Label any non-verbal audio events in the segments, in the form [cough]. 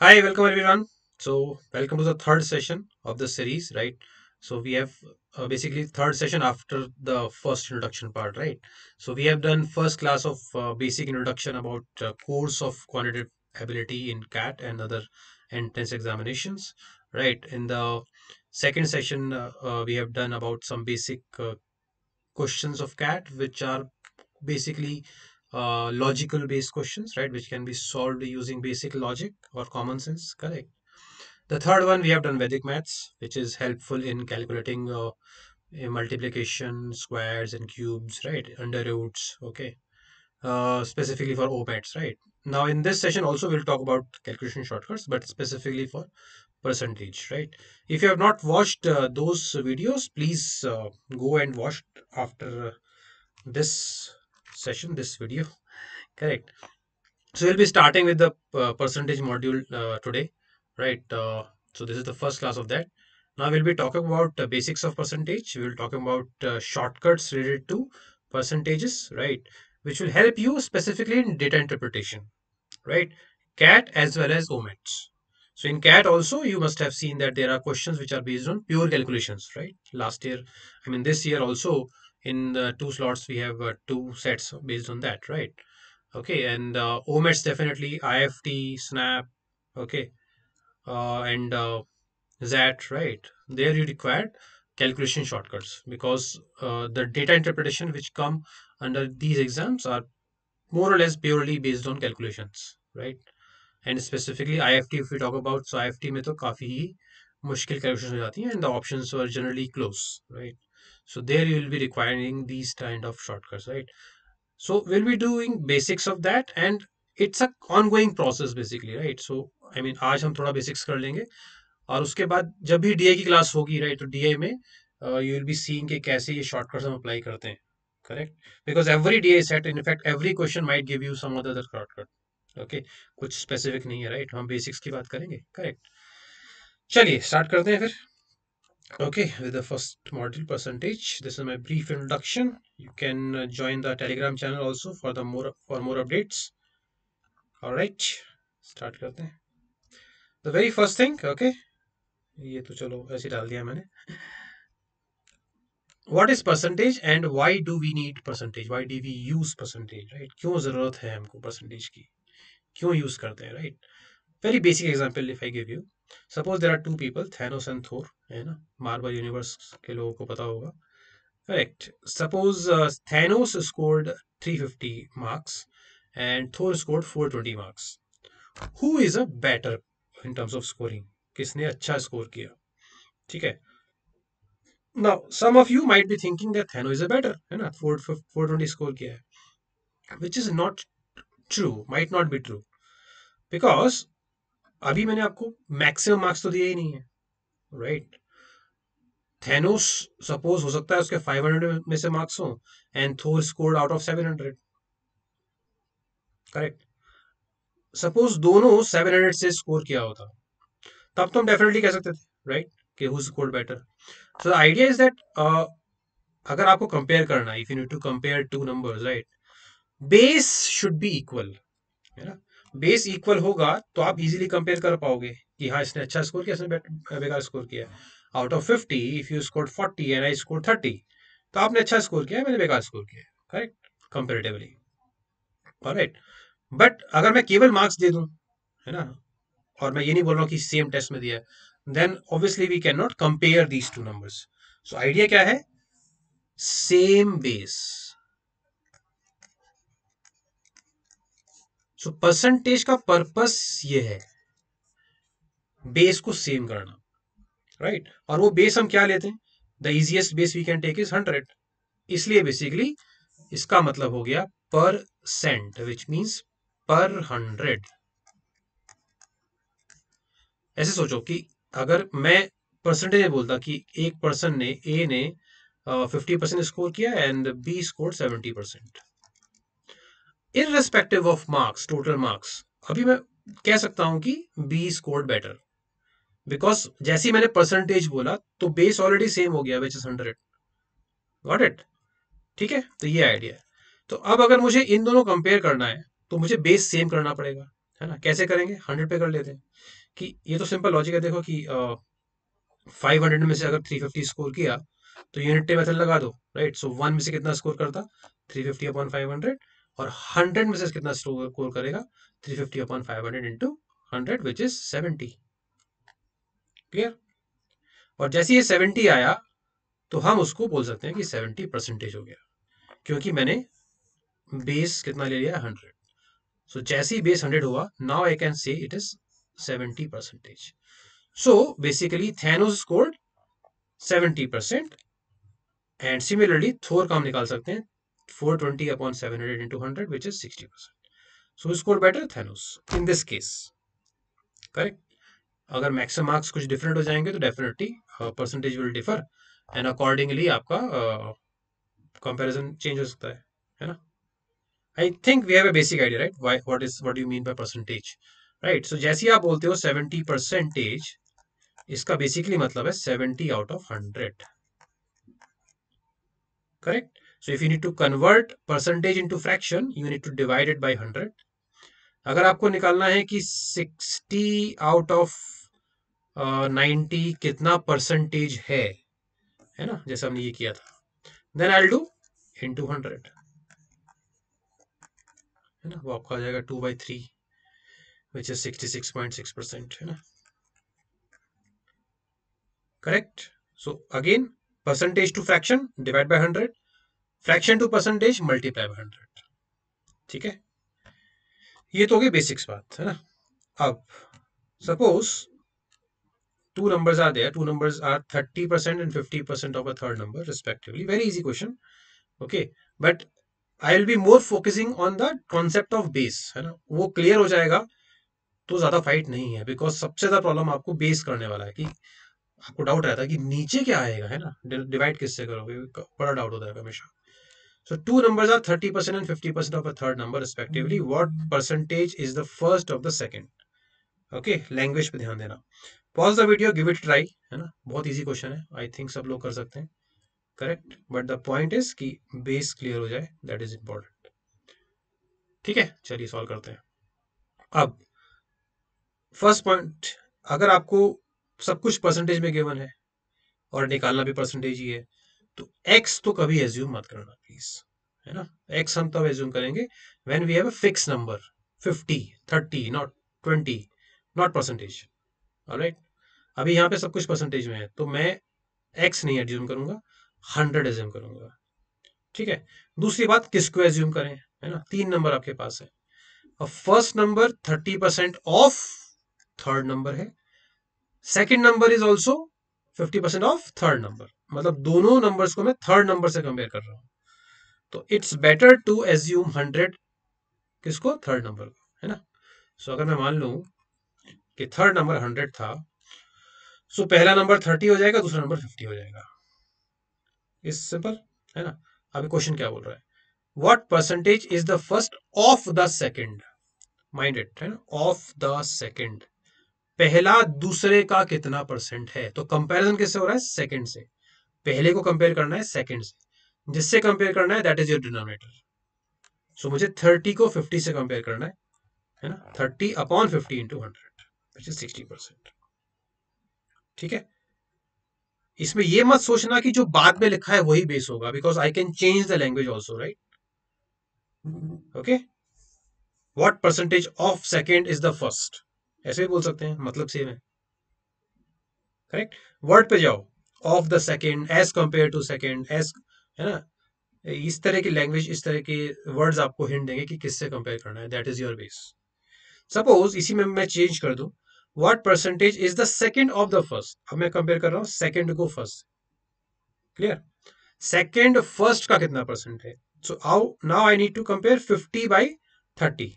Hi, welcome everyone. So, welcome to the third session of the series, right? So, we have uh, basically third session after the first introduction part, right? So, we have done first class of uh, basic introduction about uh, course of quantitative ability in CAT and other entrance examinations, right? In the second session, uh, we have done about some basic uh, questions of CAT, which are basically uh, logical based questions, right? Which can be solved using basic logic or common sense, correct? The third one we have done Vedic maths, which is helpful in calculating uh, multiplication, squares and cubes, right? Under roots, okay. Uh, specifically for OMATs, right? Now in this session also we'll talk about calculation shortcuts, but specifically for percentage, right? If you have not watched uh, those videos, please uh, go and watch after this session, this video, correct? So we'll be starting with the uh, percentage module uh, today, right? Uh, so this is the first class of that. Now we'll be talking about the basics of percentage. We'll talk about uh, shortcuts related to percentages, right? Which will help you specifically in data interpretation, right? CAT as well as OMATs. So in CAT also you must have seen that there are questions which are based on pure calculations, right? Last year, I mean this year also in the two slots we have uh, two sets based on that, right? Okay, and uh, OMETs definitely IFT, SNAP, okay, uh, and uh, ZAT, right? There you require calculation shortcuts because uh, the data interpretation which come under these exams are more or less purely based on calculations, right? And specifically IFT if we talk about, so IFT में तो काफी ही मुश्किल calculations हो जाती हैं and the options were generally close, right? So there you will be requiring these kind of shortcuts, right? So we'll be doing basics of that and it's a ongoing process basically, right? So I mean आज हम थोड़ा basics कर लेंगे और उसके बाद जब भी डीआई की क्लास होगी राइट तो डीआई में यू विल बी सीइंग कि कैसे ये शॉर्टकट्स हम अप्लाई करते हैं correct because every DI set in effect every question might give you some other shortcut okay कुछ स्पेसिफिक नहीं है राइट हम बेसिक्स की बात करेंगे करेक्ट चलिए स्टार्ट करते हैं फिर। Okay, with the first module percentage, this is my brief introduction. You can uh, join the Telegram channel also for the more for more updates. All right, start करते हैं. The very first thing, okay, ये तो चलो ऐसे डाल दिया मैंने. What is percentage and why do we need percentage? Why do we use percentage? Right? क्यों ज़रूरत है हमको percentage की? क्यों यूज़ करते हैं? Right? Very basic example if I give you. Suppose there are two people, Thanos and Thor, है ना? Marvel universe के लोगों को पता होगा. Correct. Suppose uh, Thanos scored 350 marks and Thor scored 420 marks. Who is a better in terms of scoring? किसने अच्छा score किया? ठीक है. Now, some of you might be thinking that Thanos is a better, है ना? 4 420 score किया है. Which is not true, might not be true. Because अभी मैंने आपको मैक्सिमम मार्क्स तो दिए ही नहीं है राइट थेनोस सपोज़ हो सकता है उसके 500 में से मार्क्स हो and Thor scored out of 700 correct suppose दोनों 700 से स्कोर किया होता। तब तो हम डेफिनेटली कह सकते थे राइट कि who scored better so the idea is that अगर आपको कंपेयर करना if you need to compare two numbers right base should be equal है ना? बेस इक्वल होगा तो आप इजीली कंपेयर कर पाओगे कि हाँ इसने अच्छा स्कोर किया, इसने बेकार स्कोर किया। Out of fifty if you score forty and I score thirty तो आपने अच्छा स्कोर किया, मैंने बेकार स्कोर किया। करेक्ट कंपेरेटिवली राइट बट अगर मैं केवल मार्क्स दे दूँ, है ना, और मैं ये नहीं बोल रहा हूँ कि सेम टेस्ट में दिया then obviously we can not compare these two numbers so idea क्या है? सेम बेस सो परसेंटेज का पर्पस ये है। बेस को सेम करना राइट right? और वो बेस हम क्या लेते हैं? The easiest base we can take is hundred इसलिए बेसिकली इसका मतलब हो गया per cent which means per hundred ऐसे सोचो कि अगर मैं परसेंटेज बोलता कि एक पर्सन ने ए ने फिफ्टी परसेंट स्कोर किया and B score seventy percent irrespective of marks total marks अभी मैं कह सकता हूँ कि बी स्कोर्ड बेटर बिकॉज़ जैसे मैंने परसेंटेज बोला तो बेस ऑलरेडी सेम हो गया which is hundred got it ठीक है? तो ये आइडिया है। तो अब अगर मुझे इन दोनों कंपेयर करना है तो मुझे बेस सेम करना पड़ेगा, है ना? कैसे करेंगे? हंड्रेड पे कर लेते हैं। कि ये तो सिंपल लॉजिक है, देखो कि फाइव हंड्रेड में से अगर थ्री फिफ्टी स्कोर किया तो यूनिट मेथड लगा दो राइट सो वन में से कितना स्कोर करता? Three fifty upon five hundred और हंड्रेड में से कितना स्कोर करेगा? Three fifty upon five hundred into hundred which is seventy clear और जैसे ये सेवेंटी आया तो हम उसको बोल सकते हैं कि सेवेंटी परसेंटेज हो गया। क्योंकि मैंने बेस कितना ले लिया? हंड्रेड सो so, जैसे ही बेस हंड्रेड हुआ now I can say it is seventy percentage so basically Thanos scored seventy percent and similarly Thor का हम निकाल सकते हैं four twenty upon seven hundred into hundred which is sixty percent so score better Thanos in this case अगर maximum marks कुछ different हो जाएँगे तो definitely percentage will differ and accordingly आपका कंपैरिजन uh, चेंज हो सकता है है ना? I think we have a basic idea right why what is what you mean by percentage right so जैसे आप बोलते हो सेवेंटी परसेंटेज इसका बेसिकली मतलब है seventy out of hundred correct so if you need to convert percentage into fraction you need to divide it by hundred अगर आपको निकालना है कि सिक्सटी आउट ऑफ़ नाइन्टी कितना परसेंटेज है है ना? जैसे हमने ये किया था। Then I do into hundred है ना? वो आपका आ जाएगा two by three which is sixty six point six percent है ना? Correct so again percentage to fraction divide by hundred fraction to percentage multiply by hundred ठीक है? ये तो होगी बेसिक्स बात, है ना? अब suppose two numbers are there, two numbers are 30% and 50% of a third number, respectively. Very easy question, okay? But I be more focusing on the concept of base है ना? वो क्लियर हो जाएगा तो ज़्यादा फाइट नहीं है बिकॉज़ सबसे ज़्यादा प्रॉब्लम आपको बेस करने वाला है कि आपको डाउट रहता है कि नीचे क्या आएगा, है ना? डिवाइड किससे करोगे? बड़ा डाउट होता है हमेशा। So two numbers are 30% and 50% of a third number respectively. What percentage is the first of the second? Okay, language पे ध्यान देना. Pause the video, give it try. है ना बहुत easy question है. I think सब लोग कर सकते हैं. Correct. But the point is कि base clear हो जाए. That is important. ठीक है चलिए सॉल्व करते हैं अब फ़र्स्ट पॉइंट अगर आपको सब कुछ परसेंटेज में गिवन है और निकालना भी परसेंटेज ही है तो x तो कभी एज्यूम मत करना प्लीज़ है ना? x हम तब एज्यूम करेंगे when we have a fix number 50 30 not 20 not percentage alright अभी यहाँ पे सब कुछ परसेंटेज में है तो मैं x नहीं एज्यूम करूँगा 100 एज्यूम करूँगा। ठीक है? दूसरी बात, किसको एज्यूम करें? है ना? तीन नंबर आपके पास है। और first number 30 percent of third number है। Second number is also 50 percent of third number मतलब दोनों नंबर्स को मैं थर्ड नंबर से कंपेयर कर रहा हूँ। तो it's better to assume hundred किसको? थर्ड नंबर को है ना? सो so, अगर मैं मान लू कि थर्ड नंबर हंड्रेड था सो so पहला नंबर थर्टी हो जाएगा दूसरा नंबर फिफ्टी हो जाएगा। इस सिंपल है ना? अभी क्वेश्चन क्या बोल रहा है? What percentage is the first of the second mind it है ना? ऑफ़ द सेकेंड पहला दूसरे का कितना परसेंट है? तो कंपैरिजन किससे हो रहा है? सेकेंड से। पहले को कंपेयर करना है सेकंड से। जिससे कंपेयर करना है that is your denominator so मुझे थर्टी को फिफ्टी से कंपेयर करना है है ना? Thirty upon fifty into hundred is sixty percent ठीक है? इसमें यह मत सोचना कि जो बाद में लिखा है वही बेस होगा because I can change the language also right okay what percentage of second is the first ऐसे भी बोल सकते हैं मतलब सेम है। करेक्ट वर्ड पे जाओ। Of the second as compare to second as है ना? इस तरह की लैंग्वेज इस तरह के वर्ड्स आपको हिंट देंगे कि किससे कंपेयर करना है that is your base suppose इसी में मैं चेंज कर दू what percentage is the second of the first अब मैं कंपेयर कर रहा हूँ सेकेंड को फ़र्स्ट क्लियर सेकेंड फ़र्स्ट का कितना परसेंट है? सो आउ now I need to compare fifty by thirty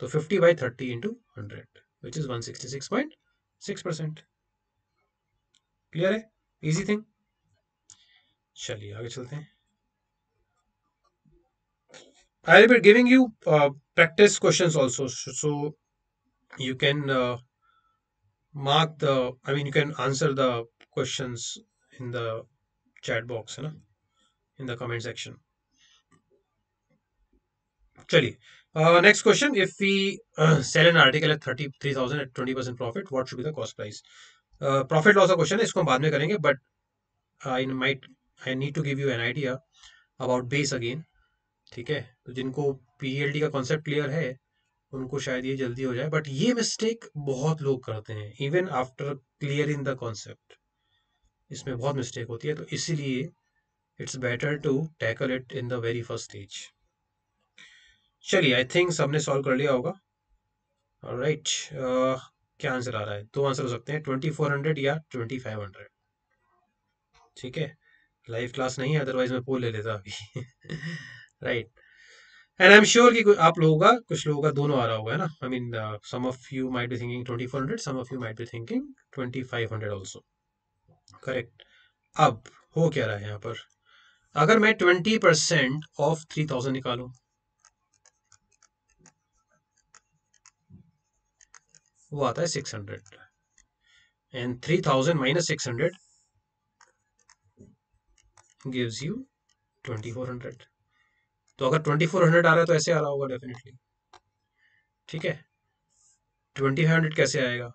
तो fifty by thirty into hundred which is one sixty six point six percent clear है? इजी थिंग चलिए आगे चलते हैं I will be giving you uh, practice questions also, so you can uh, mark the. I mean, you can answer the questions in the chat box, है ना, in the comment section. चलिए next question if we sell an article at thirty three thousand at twenty percent profit what should be the cost price Profit loss का question है इसको हम बाद में करेंगे but I might I need to give you an idea about base again ठीक है? तो जिनको पीएलडी का कॉन्सेप्ट क्लियर है उनको शायद ये जल्दी हो जाए बट ये मिस्टेक बहुत लोग करते हैं even after clear in the concept इसमें बहुत मिस्टेक होती है तो इसीलिए it's better to tackle it in the very first stage चलिए आई थिंक सबने सॉल्व कर लिया होगा। Right right. uh, क्या आंसर आ रहा है? दो आंसर हो सकते हैं ट्वेंटी फोर हंड्रेड या ट्वेंटी फाइव हंड्रेड ठीक है? लाइव क्लास नहीं है अदरवाइज़ मैं पोल ले लेता अभी। Right and I am sure कि आप लोगों का, कुछ लोगों का दोनों आ रहा होगा ना? I mean some of you might be thinking twenty four hundred some of you might be thinking twenty five hundred also correct अब हो क्या रहा है यहाँ पर? अगर मैं twenty percent of three thousand निकालू वो आता है six hundred and three thousand minus six hundred gives you twenty four hundred तो अगर ट्वेंटी फोर हंड्रेड आ रहा है तो ऐसे आ रहा होगा डेफिनेटली ठीक है? ट्वेंटी फाइव हंड्रेड कैसे आएगा?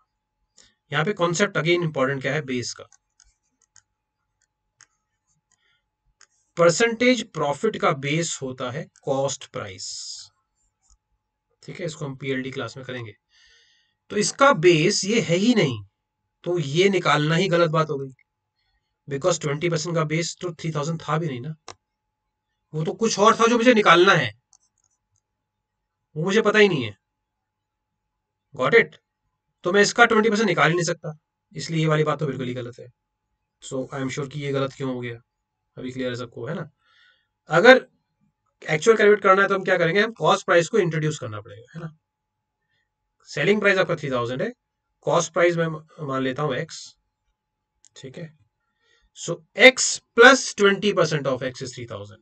यहाँ पे कॉन्सेप्ट अगेन इंपॉर्टेंट क्या है? बेस का। परसेंटेज प्रॉफिट का बेस होता है कॉस्ट प्राइस ठीक है? इसको हम पीएलडी क्लास में करेंगे। तो इसका बेस ये है ही नहीं। तो ये निकालना ही गलत बात हो गई। बिकॉज़ ट्वेंटी परसेंट का बेस तो थ्री थाउज़ेंड था भी नहीं ना। वो तो कुछ और था जो मुझे निकालना है। वो मुझे पता ही नहीं है। गॉट इट तो मैं इसका ट्वेंटी परसेंट निकाल ही नहीं सकता। इसलिए ये वाली बात तो बिल्कुल ही गलत है। सो आई एम श्योर कि ये गलत क्यों हो गया? अभी क्लियर है सबको, है ना? अगर एक्चुअल कैलकुलेट करना है तो हम क्या करेंगे? हम कॉस्ट प्राइस को इंट्रोड्यूस करना पड़ेगा, है ना? सेलिंग प्राइस आपका थ्री थाउज़ेंड है। कॉस्ट प्राइस मैं मान लेता हूँ एक्स ठीक है। So x plus twenty percent of x is three thousand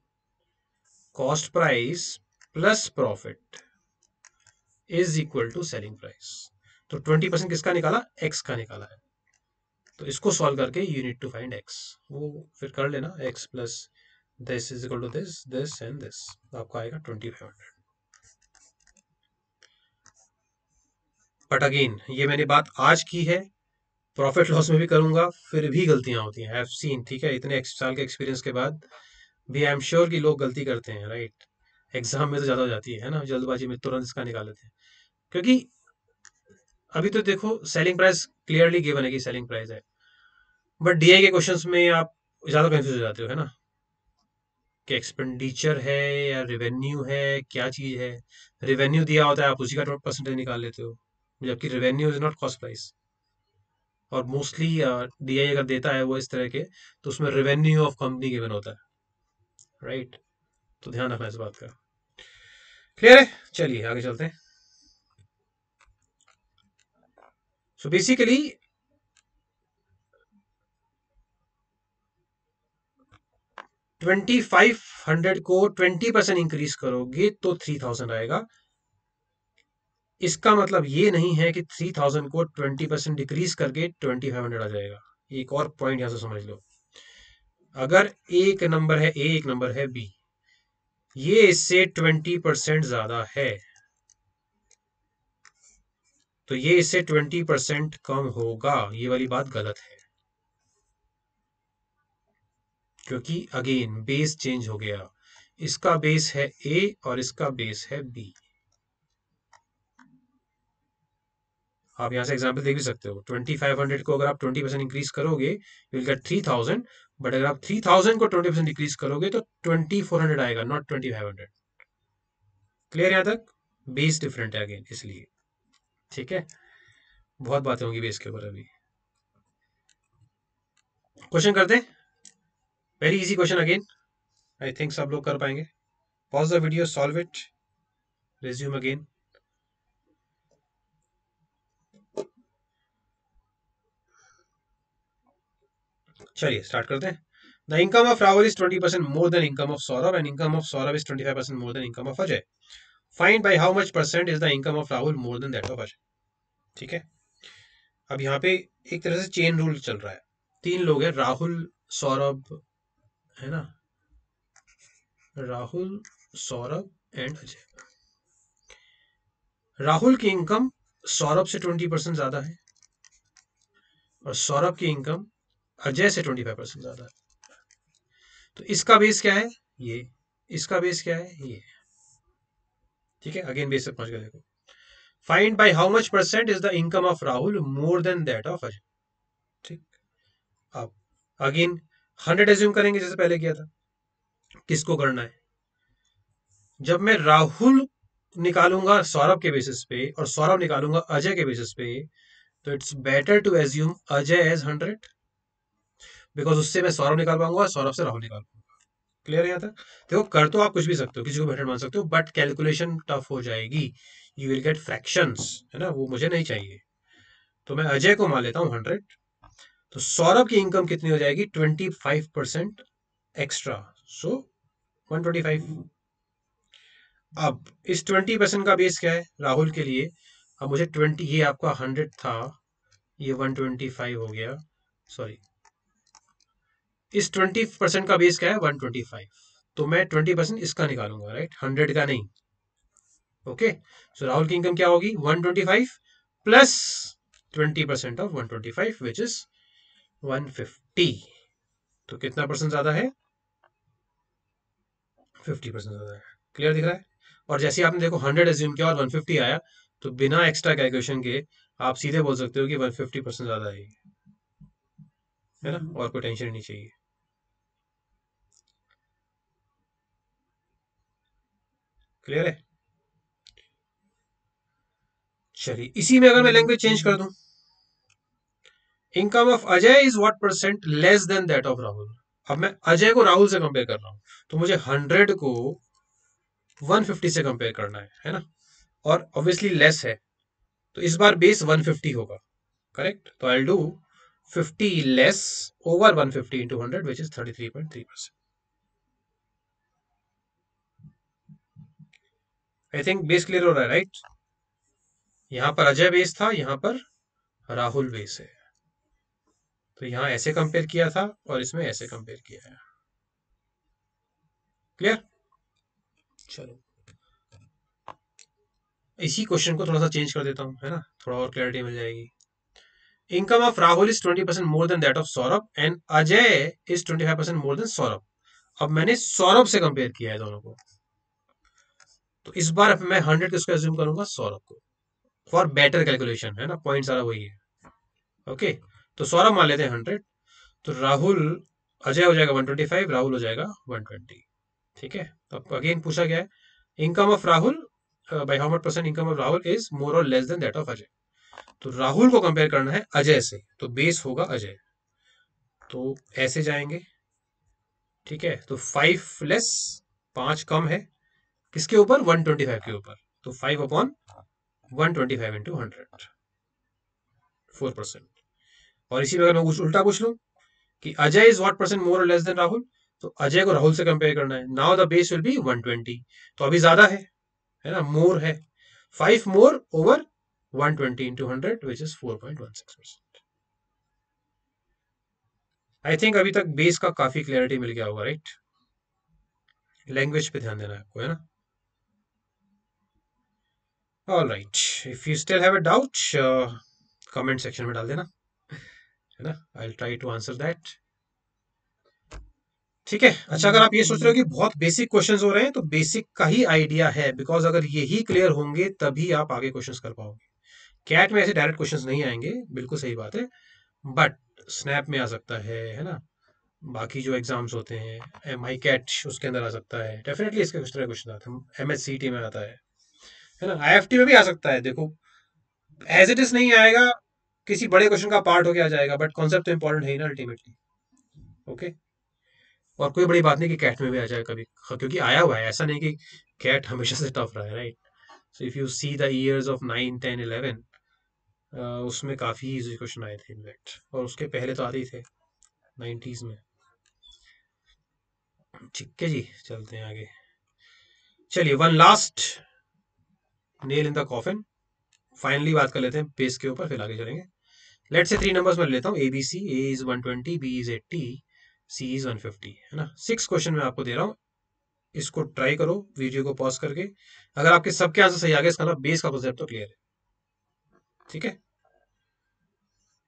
cost price plus profit is equal to selling price तो ट्वेंटी परसेंट किसका निकाला? एक्स का निकाला है। तो इसको सॉल्व करके you need to find x वो फिर कर लेना। X plus this is equal to this this and this आपका आएगा twenty five hundred but again ये मैंने बात आज की है। प्रॉफिट लॉस में भी करूँगा, फिर भी गलतियाँ होती हैं। हैव सीन ठीक है, इतने साल के एक्सपीरियंस के बाद भी आई एम श्योर कि लोग गलती करते हैं राइट एग्ज़ाम में तो ज़्यादा हो जाती है ना? जल्दबाजी में तुरंत इसका निकाल लेते हैं। क्योंकि अभी तो देखो सेलिंग प्राइस क्लियरली गिवन है कि सेलिंग प्राइस है। बट डीआई के क्वेश्चंस में आप ज़्यादा कंफ्यूज हो जाते हो, है ना? कि एक्सपेंडिचर है या रेवेन्यू है, क्या चीज़ है? रेवेन्यू दिया होता है, आप उसी का परसेंटेज निकाल लेते हो। जबकि revenue is not cost price और मोस्टली डीआई अगर देता है वो इस तरह के तो उसमें रेवेन्यू ऑफ़ कंपनी गिवन होता है। Right right? तो ध्यान रखना इस बात का। क्लियर है? चलिए, आगे चलते हैं। So basically twenty five hundred को ट्वेंटी परसेंट इंक्रीज करोगे तो थ्री थाउज़ेंड आएगा। इसका मतलब ये नहीं है कि थ्री थाउज़ेंड को ट्वेंटी परसेंट डिक्रीज करके ट्वेंटी फाइव हंड्रेड आ जाएगा। एक और पॉइंट यहाँ से समझ लो। अगर एक नंबर है ए एक नंबर है बी ये इससे ट्वेंटी परसेंट ज़्यादा है। तो ये इससे ट्वेंटी परसेंट कम होगा। ये वाली बात गलत है। क्योंकि अगेन बेस चेंज हो गया। इसका बेस है ए और इसका बेस है बी आप यहाँ से एग्ज़ाम्पल देख भी सकते हो। ट्वेंटी फाइव हंड्रेड को अगर आप ट्वेंटी परसेंट इंक्रीज करोगे you will get three thousand but अगर आप थ्री थाउज़ेंड को ट्वेंटी परसेंट इंक्रीज करोगे तो ट्वेंटी फोर हंड्रेड आएगा not twenty five hundred clear यहाँ तक? बेस डिफरेंट है अगेन इसलिए। ठीक है? बहुत बातें होंगी बेस के ऊपर अभी। क्वेश्चन करते very easy question again I think सब लोग कर पाएँगे। Pause the video solve it resume again चलिए स्टार्ट करते हैं। The income of Rahul is twenty percent more than income of Saurabh and income of Saurabh is twenty five percent more than income of Ajay find by how much percent is the income of Rahul more than that of Ajay ठीक है? अब यहाँ पे एक तरह से chain rule चल रहा है। तीन लोग हैं राहुल सौरभ है ना? राहुल सौरभ एंड अजय राहुल की इनकम सौरभ से ट्वेंटी परसेंट ज़्यादा है और सौरभ की इनकम अजय से ट्वेंटी फाइव परसेंट ज़्यादा तो इसका बेस क्या है? ये। इसका बेस क्या है? ये। ठीक है? अगेन बेस पहुँच गए देखो। Find by how much percent is the income of Rahul more than that of Ajay ठीक। अब अगेन हंड्रेड एज्यूम करेंगे जैसे पहले किया था। किसको करना है? जब मैं राहुल निकालूँगा सौरभ के बेसिस पे और सौरभ निकालूँगा अजय के बेसिस पे तो it's better to assume Ajay as hundred because उससे मैं सौरभ निकाल पाऊँगा सौरभ से राहुल निकाल पाऊँगा। क्लियर यहाँ तक? देखो, कर तो आप कुछ भी सकते हो, किसी को बेटर मान सकते हो बट कैलकुलेशन टफ हो जाएगी। यू विल गेट फ्रैक्शंस है ना? वो मुझे नहीं चाहिए। तो मैं अजय को मान लेता हूँ हंड्रेड तो सौरभ की इनकम कितनी हो जाएगी? Twenty five percent extra so one twenty five अब, इस ट्वेंटी परसेंट का बेस क्या है? राहुल के लिए। अब मुझे ट्वेंटी ये आपका हंड्रेड था। ये वन ट्वेंटी फाइव हो गया। सॉरी इस ट्वेंटी परसेंट का बेस क्या है? वन ट्वेंटी फाइव तो मैं ट्वेंटी परसेंट इसका निकालूँगा राइट हंड्रेड का नहीं. ओके सो राहुल की इनकम क्या होगी? One twenty five plus twenty percent of one twenty five which is one fifty तो कितना परसेंट ज़्यादा है? फिफ्टी परसेंट ज़्यादा है। क्लियर दिख रहा है? और जैसे आपने देखो हंड्रेड एज्यूम किया और वन फिफ्टी आया तो बिना एक्स्ट्रा कैलकुलेशन के आप सीधे बोल सकते हो कि वन फिफ्टी परसेंट ज़्यादा है है ना? और कोई टेंशन नहीं चाहिए। क्लियर है? चलिए, इसी में अगर मैं लैंग्वेज चेंज कर दूँ income of Ajay is what percent less than that of Rahul अब मैं अजय को राहुल से कंपेयर कर रहा हूँ तो मुझे हंड्रेड को वन फिफ्टी से कंपेयर करना है है ना? और ऑब्वियसली लेस है तो इस बार बेस वन फिफ्टी होगा करेक्ट तो I do fifty less over one fifty into hundred which is thirty three point three percent I think base clear हो रहा है राइट यहाँ पर अजय बेस था, यहाँ पर राहुल बेस है। तो यहाँ ऐसे कंपेयर किया था और इसमें ऐसे कंपेयर किया है। क्लियर चलो। इसी क्वेश्चन को थोड़ा सा चेंज कर देता हूँ, है ना? थोड़ा और क्लैरिटी मिल जाएगी। Is twenty percent more than that of Saurabh and Ajay is twenty five percent more than Saurabh अब मैंने सौरभ से कंपेयर किया है दोनों को। तो इस बार मैं हंड्रेड किसको एज्यूम करूँगा सौरभ को। फॉर बेटर कैलकुलेशन है ना? पॉइंट सारा वही है। ओके तो सौरभ मान लेते हैं हंड्रेड तो राहुल अजय हो जाएगा वन ट्वेंटी फाइव राहुल हो जाएगा वन ट्वेंटी ठीक है? तो अगेन पूछा गया है। Income of Rahul by how much percent income of Rahul is more और less than that of Ajay तो राहुल को कंपेयर करना है अजय से तो बेस होगा अजय। तो ऐसे जाएँगे, ठीक है? तो फाइव लेस पाँच कम है। किसके ऊपर? वन ट्वेंटी फाइव के ऊपर। तो five upon one twenty five into hundred four percent और इसी में अगर मैं उल्टा पूछ लू कि Ajay is what percent more और लेस देन राहुल? तो अजय को राहुल से कंपेयर करना है। Now the base will be 120 तो अभी ज़्यादा है है ना? मोर है। Five more over 120 twenty into hundred which is four point one six percent I think अभी तक बेस का काफ़ी क्लियरिटी मिल गया होगा राइट लैंग्वेज पे ध्यान देना आपको, है ना? All right if you still have doubt comment section में डाल देना, है ना? I try to answer that ठीक है? अच्छा अगर आप ये सोच रहे हो कि बहुत बेसिक क्वेश्चंस हो रहे हैं तो बेसिक का ही आइडिया है बिकॉज़ अगर यही क्लियर होंगे, तभी आप आगे क्वेश्चंस कर पाओगे। कैट में ऐसे डायरेक्ट क्वेश्चंस नहीं आएँगे, बिल्कुल सही बात है। बट स्नैप में आ सकता है है ना? बाकी जो एग्ज़ाम्स होते हैं एम आई कैट उसके अंदर आ सकता है। डेफिनेटली इसके कुछ तरह क्वेश्चन आते हैं। एम एस सी टी में आता है है ना? आई एफ़ टी में भी आ सकता है, देखो। एज इट इज़ नहीं आएगा, किसी बड़े क्वेश्चन का पार्ट होके आ जाएगा बट कॉन्सेप्ट तो इंपॉर्टेंट है ही ना अल्टीमेटली ओके और कोई बड़ी बात नहीं कि कैट में भी आ जाए कभी। क्योंकि आया हुआ है, ऐसा नहीं कि कैट हमेशा से टफ रहा है right so if you see the years of nine ten eleven उसमें काफ़ी इजी क्वेश्चन आए थे इनफैक्ट और उसके पहले तो आते ही थे नाइन्टीज में। ठीक है जी, चलते हैं आगे। चलिए one last nail in the coffin finally बात कर लेते हैं बेस के ऊपर, फिर आगे चलेंगे। लेट से थ्री नंबर्स में लेता हूँ A B C A is one twenty B is eighty C is one fifty है ना? सिक्स क्वेश्चन में आपको दे रहा हूँ, इसको ट्राई करो वीडियो को पॉज करके। अगर आपके सबके आंसर सही आ गए, इसका मतलब बेस का कॉन्सेप्ट तो क्लियर है। ठीक है?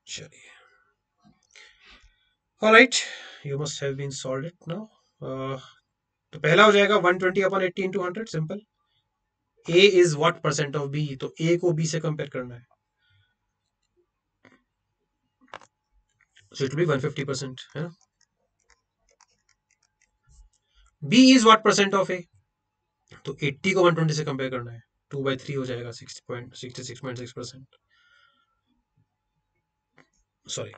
चलिए। All right you must have been solve it now तो पहला हो जाएगा 120 twenty upon eighty into hundred simple A is what percent of B तो ए को बी से कंपेयर करना है। So it will be 150 percent ना? B is what percent of a? तो 80 को 120 से कंपेयर करना है। 2 बाई थ्री हो जाएगा 60.66.6 percent sorry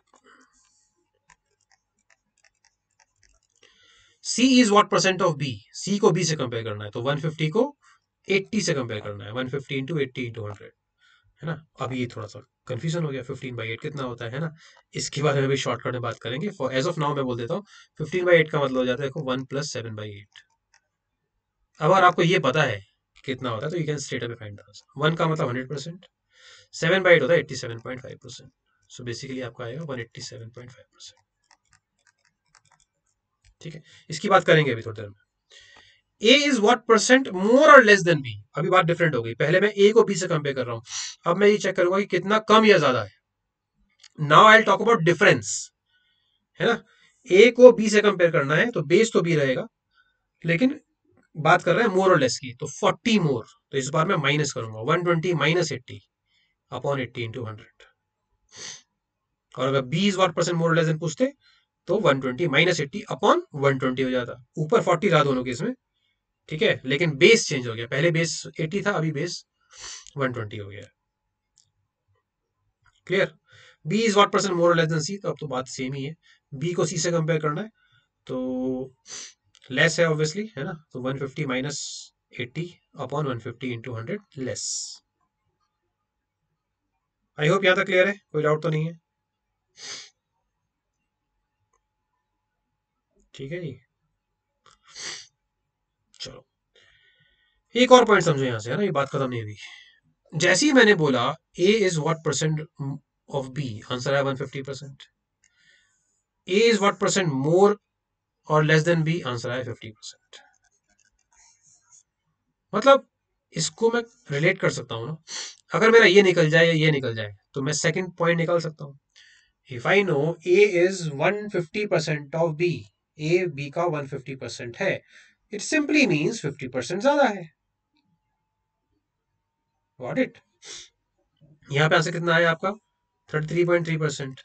C is what percent of B? C को B से कंपेयर करना है तो 150 को 80 से कंपेयर करना है 150 fifty into eighty into hundred है ना? अब ये थोड़ा सा कंफ्यूजन हो गया 15 बाई एट कितना होता है ना? इसके बारे में भी शॉर्टकट में बात करेंगे। फॉर एज ऑफ़ नाउ मैं बोल देता हूँ 15 बाई एट का मतलब हो जाता है देखो one plus seven by eight अब अगर आपको ये पता है कितना होता है तो you can state up find one का मतलब hundred percent seven by eight होता है eighty seven point five percent so basically आपका आएगा one eighty seven point five percent ठीक है? इसकी बात करेंगे अभी थोड़ी देर में। A is what percent more और लेस देन बी अभी बात डिफरेंट हो गई। पहले मैं ए को बी से कंपेयर कर रहा हूँ। अब मैं ये चेक करूँगा कि कितना कम या ज़्यादा है। Now I talk about difference है ना? ए को बी से कंपेयर करना है तो बेस तो बी रहेगा। लेकिन बात कर रहे हैं मोर और लेस की तो 40 मोर तो इस बार मैं माइनस करूँगा। 120 twenty minus eighty upon eighty into hundred और अगर B is what percent more less पूछते तो 120 twenty minus eighty upon one हो जाता। ऊपर 40 रहा दोनों केस में, ठीक है? लेकिन बेस चेंज हो गया। पहले बेस 80 था, अभी बेस 120 हो गया। Clear B is what percent more less C तो अब तो बात सेम ही है। बी को सी से कंपेयर करना है तो लेस है ऑब्वियसली है ना? तो 150 fifty minus eighty upon one fifty into hundred less I hope यहाँ तक क्लियर है। कोई डाउट तो नहीं है। ठीक है जी। चलो। एक और पॉइंट समझो यहाँ से, है ना? ये बात खत्म नहीं हुई। जैसे ही मैंने बोला A is what percent of B answer है 150 percent A is what percent more और लेस देन बी आंसर है 50 परसेंट मतलब इसको मैं रिलेट कर सकता हूँ ना। अगर मेरा ये निकल जाए या ये निकल जाए तो मैं सेकंड पॉइंट निकाल सकता हूँ। If I know A is 150 percent of B A B का 150 परसेंट है it simply means fifty percent ज़्यादा है। वॉट इट यहाँ पे आंसर कितना है आपका? Thirty three point three percent.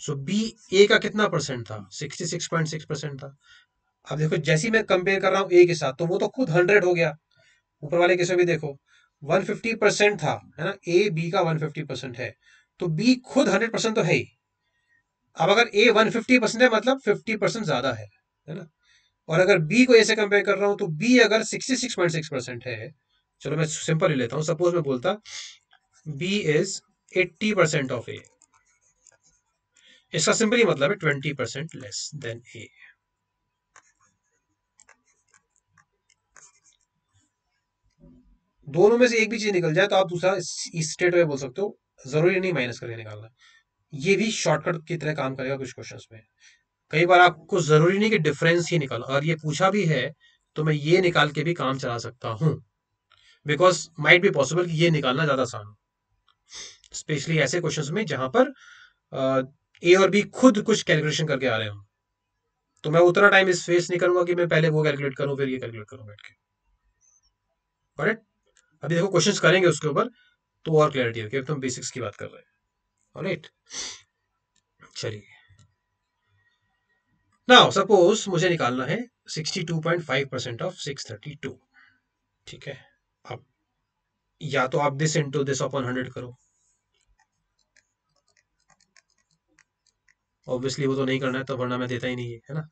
So B A का कितना परसेंट था? Sixty six point six percent था। अब देखो, जैसी मैं कंपेयर कर रहा हूँ ए के साथ तो वो तो खुद हंड्रेड हो गया। ऊपर वाले केस में भी देखो वन फिफ्टी परसेंट था, है ना? ए बी का वन फिफ्टी परसेंट है। तो बी खुद हंड्रेड परसेंट तो है ही। अब अगर ए वन फिफ्टी परसेंट है मतलब फिफ्टी परसेंट ज़्यादा है है ना? और अगर बी को ए से कंपेयर कर रहा हूँ तो बी अगर 66.6 परसेंट है, चलो मैं सिंपल ही लेता हूँ। सपोज़ मैं बोलता B is 80 percent of A इसका सिंपली मतलब है 20 परसेंट लेस देन ए दोनों में से एक भी चीज़ निकल जाए तो आप दूसरा इस स्टेट वे बोल सकते हो ज़रूरी नहीं माइनस करके निकालना। ये भी शॉर्टकट की तरह काम करेगा कुछ क्वेश्चंस में। कई बार आपको ज़रूरी नहीं कि डिफरेंस ही निकालो। अगर ये पूछा भी है तो मैं ये निकाल के भी काम चला सकता हूँ। बिकॉज़ माइट बी पॉसिबल कि ये निकालना ज़्यादा आसान हो। स्पेशली ऐसे क्वेश्चन में जहाँ पर ए और बी खुद कुछ कैलकुलेशन करके आ रहे हो। तो मैं उतना टाइम इस फेस नहीं करूँगा कि मैं पहले वो कैलकुलेट करूँ, फिर ये कैलकुलेट करूँ बैठ के। अभी देखो क्वेश्चंस करेंगे उसके ऊपर। तो और क्लैरिटी होगी हम बेसिक्स की बात कर रहे हैं। राइट चलिए। नाउ सपोज़ मुझे निकालना है 62.5 परसेंट ऑफ़ 632 ठीक है? अब, या तो आप this into this upon hundred करो। ऑब्वियसली वो तो नहीं करना है तो वरना मैं देता ही नहीं है है ना?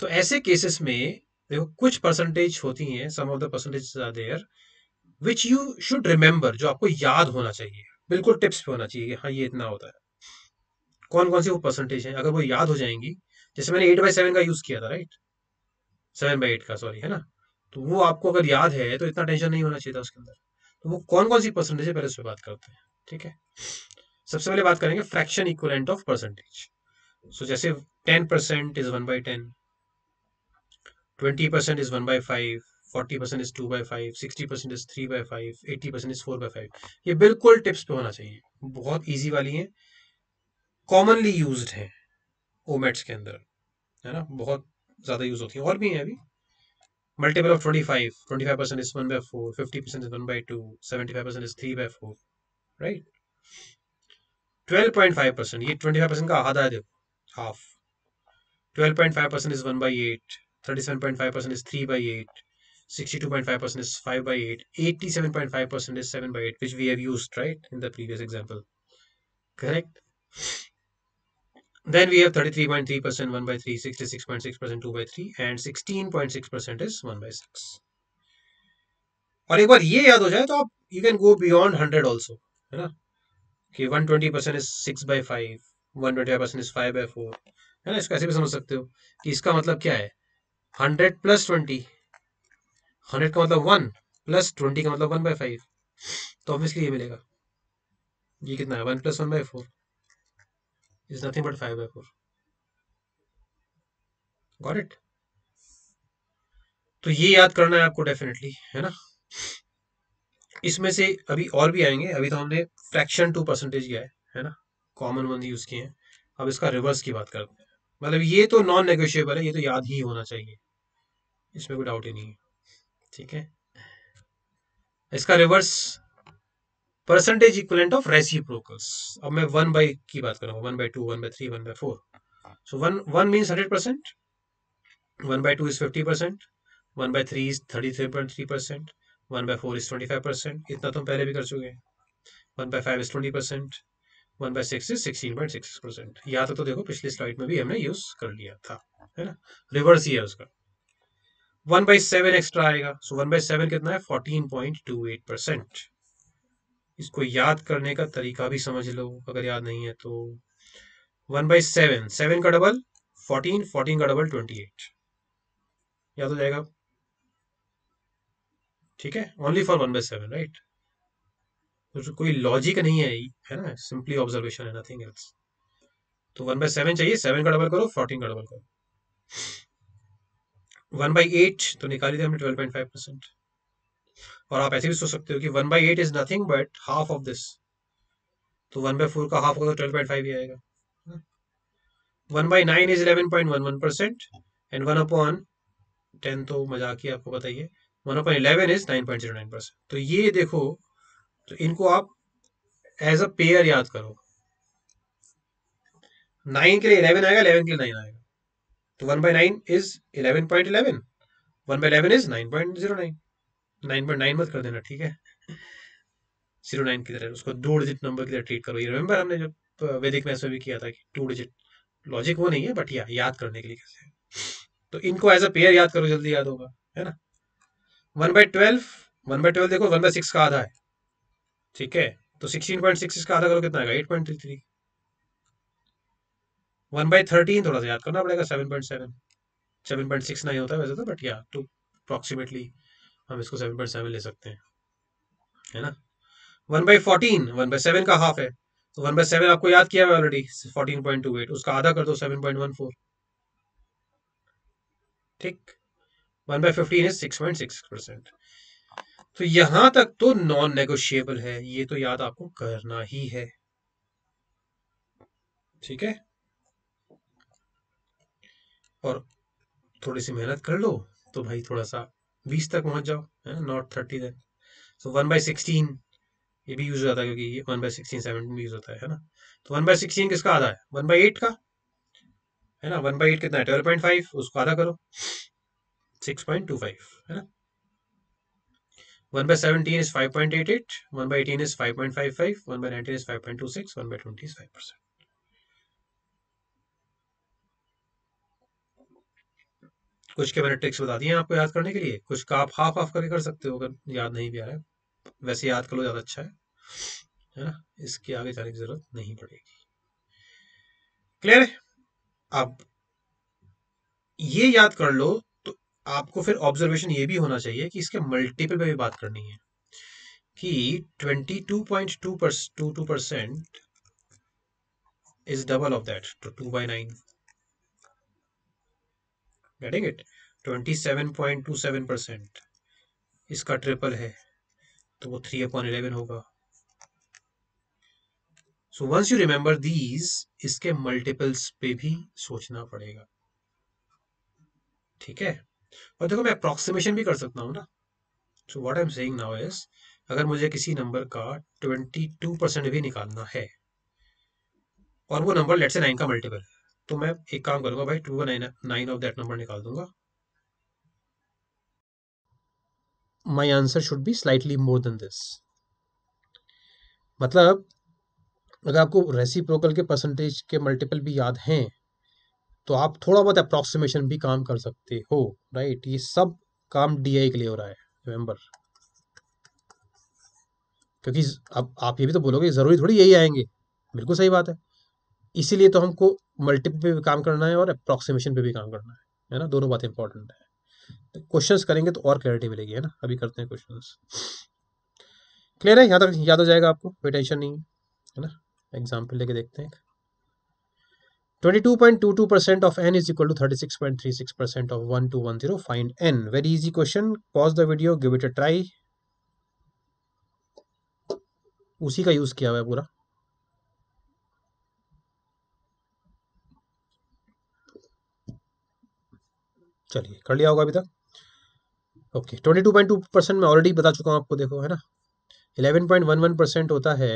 तो ऐसे केसेस में, देखो, कुछ परसेंटेज होती हैं some of the percentage are there which you should remember जो आपको याद होना चाहिए। बिल्कुल टिप्स पे होना चाहिए हाँ ये इतना होता है। कौन कौन सी वो परसेंटेज है? अगर वो याद हो जाएँगी, जैसे मैंने एट बाई सेवन का यूज़ किया था राइट सेवन बाई एट का सॉरी है ना? तो वो आपको अगर याद है तो इतना टेंशन नहीं होना चाहिए था उसके अंदर। तो वो कौन कौन सी परसेंटेज है, पहले उस पर बात करते हैं, ठीक है? सबसे पहले बात करेंगे fraction equivalent of percentage so जैसे ten percent is one by ten twenty percent is one by five forty percent is two by five sixty percent is three by five eighty percent is four by five ये बिल्कुल tips पे होना चाहिए। बहुत easy वाली है। Commonly use है ओमेट्स के अंदर। है ना? बहुत ज़्यादा यूज़ होती है। और भी है अभी। multiple of 25 25% is 1 by 4 50% is 1 by 2 75% is 3 by 4 right? 12.5% ये 25% का आधा है देखो। half. 12.5% is 1 by 8 37.5% is 3 by 8 62.5% is 5 by 8 87.5% is 7 by 8 which we have used right in the previous example. Correct? Then we have 33.3% 1 by 3, 66.6% 2 by 3 and 16.6% is 1 by 6. और एक बार ये याद हो जाए तो आप you can go beyond hundred also है ना? कि 120 percent is six by five one twenty percent is five by four है ना? इसको ऐसे भी समझ सकते हो कि इसका मतलब क्या है? हंड्रेड प्लस ट्वेंटी हंड्रेड का मतलब वन प्लस ट्वेंटी का मतलब वन बाई फाइव। तो ऑब्वियसली ये मिलेगा। ये कितना है? One plus one by four. Is nothing but 5 by 4 got it? तो ये याद करना है आपको डेफिनेटली है ना? इसमें से अभी और भी आएँगे। अभी तो हमने फ्रैक्शन टू परसेंटेज किया है है ना? कॉमन वन यूज़ किए हैं। अब इसका रिवर्स की बात करते हैं। मतलब ये तो नॉन नेगोशिएबल है, ये तो याद ही होना चाहिए। इसमें कोई डाउट ही नहीं है। ठीक है? इसका reverse percentage equivalent of reciprocals अब मैं वन बाई की बात करूँगा one by two one by three one by four so one one means hundred percent one by two is fifty percent one by three is thirty three point three percent one by four is twenty five percent इतना तो हम पहले भी कर चुके हैं। One by five is twenty percent one by six is sixteen point six percent तक तो देखो पिछली स्लाइड में भी हमने यूज़ कर लिया था, है ना? रिवर्स ही है उसका। वन बाई सेवन एक्स्ट्रा आएगा। सो वन बाई सेवन कितना है? Fourteen point two eight percent. इसको याद करने का तरीका भी समझ लो, अगर याद नहीं है तो। वन बाई सेवन सेवन का डबल, फोर्टीन फोर्टीन का डबल, ट्वेंटी एट। याद हो जाएगा? ठीक है? Only for one by seven right कोई लॉजिक नहीं है है ना? सिंपली ऑब्जर्वेशन है नथिंग एल्स तो वन बाई सेवन चाहिए, सेवन का डबल करो, फोर्टीन का डबल करो। वन बाई एट तो निकाली थी हमने ट्वेल्व पॉइंट फाइव परसेंट। और आप ऐसे भी सोच सकते हो कि one by eight is nothing but half of this. तो वन बाई फोर का हाफ़ होगा तो ट्वेल्व पॉइंट फाइव ही आएगा। One by nine is eleven point one one percent and one upon ten तो मज़ाक ही आपको बताइए। One upon eleven is nine point zero nine percent. तो ये देखो तो इनको आप एज अ पेयर याद करो। नाइन के लिए इलेवन आएगा, इलेवन के लिए नाइन आएगा। तो one by nine is eleven point eleven one by eleven is nine point zero nine nine point nine मत कर देना, ठीक है? ज़ीरो नाइन की तरह, उसको दो डिजिट नंबर की तरह ट्रीट करो। ये रिमेंबर हमने जब वैदिक मैथ्स में भी किया था कि टू डिजिट लॉजिक वो नहीं है बट या, याद करने के लिए कैसे? तो इनको एज अ पेयर याद करो, जल्दी याद होगा, है ना? One by twelve one by twelve देखो वन बाई सिक्स का आधा है। ठीक है? तो सिक्सटीन पॉइंट सिक्स का आधा करो, कितना आएगा? Eight point three three one by thirteen थोड़ा सा याद करना पड़ेगा seven point seven seven point six नहीं होता वैसे तो बट या टू अप्रॉक्सीमेटली हम इसको सेवन पॉइंट सेवन ले सकते हैं। है ना? One by fourteen one by seven का हाफ़ है। तो वन बाई सेवन आपको याद किया है already fourteen point two eight उसका आधा कर दो सेवन पॉइंट वन फोर ठीक? One by fifteen is six point six percent तो यहाँ तक तो नॉन नेगोशिएबल है, ये तो याद आपको करना ही है। ठीक है? और थोड़ी सी मेहनत कर लो तो भाई थोड़ा सा बीस तक पहुँच जाओ, है ना? Not thirty then so one by sixteen ये भी यूज़ होता है क्योंकि ये वन बाई सिक्सटीन सेवन भी यूज़ होता है ना? तो वन बाई सिक्सटीन किसका आधा है? वन बाई एट का? है ना? वन बाई एट कितना है? ट्वेल्व पॉइंट फाइव उसको आधा करो। सिक्स पॉइंट टू फाइव है ना? One by seventeen is five point eight eight one by eighteen is five point five five one by nineteen is five point two six one by twenty is five percent कुछ के मैंने tricks बता दिए आपको याद करने के लिए। कुछ का आप हाफ़ हाफ़ करके कर सकते हो, अगर याद नहीं भी आ रहा है। वैसे याद कर लो, ज़्यादा अच्छा है। है ना? इसके आगे जाने की ज़रूरत नहीं पड़ेगी। क्लियर है? अब ये याद कर लो तो आपको फिर ऑब्जर्वेशन ये भी होना चाहिए कि इसके मल्टीपल पे भी बात करनी है कि 22.2 two two percent is double of that two by nine getting it? Twenty seven point two seven percent इसका ट्रिपल है तो वो थ्री अपॉन इलेवन होगा। So once you remember these इसके मल्टीपल्स पे भी सोचना पड़ेगा। ठीक है? और देखो, मैं अप्रोक्सीमेशन भी कर सकता हूँ ना। So what I am saying now is अगर मुझे किसी नंबर का ट्वेंटी टू परसेंट भी निकालना है, और वो नंबर लेट से नाइन का मल्टीपल तो मैं एक काम करूँगा भाई two nine nine of that number निकाल दूँगा। My answer should be slightly more than this मतलब अगर आपको रेसिप्रोकल के परसेंटेज के मल्टीपल भी याद हैं तो आप थोड़ा बहुत अप्रोक्सीमेशन भी काम कर सकते हो राइट ये सब काम डीआई के लिए हो रहा है रिमेंबर क्योंकि अब आप ये भी तो बोलोगे, ज़रूरी थोड़ी यही आएँगे। बिल्कुल सही बात है। इसीलिए तो हमको मल्टीपल पे भी काम करना है और अप्रोक्सीमेशन पे भी काम करना है है ना दोनों बातें इंपॉर्टेंट है क्वेश्चंस करेंगे तो और क्लैरिटी मिलेगी है ना अभी करते हैं क्वेश्चन क्लियर है यहाँ तक याद हो जाएगा आपको कोई टेंशन नहीं है ना एग्ज़ाम्पल लेके देखते हैं 22.22% of n is equal to 36.36% of 1 to 10. Find n. Very easy question. Pause the video, give it a try. उसी का यूज़ किया हुआ है पूरा चलिए, कर लिया होगा अभी तक। Okay twenty two point two percent मैं ऑलरेडी बता चुका हूँ आपको, देखो, है ना? Eleven point one one percent होता है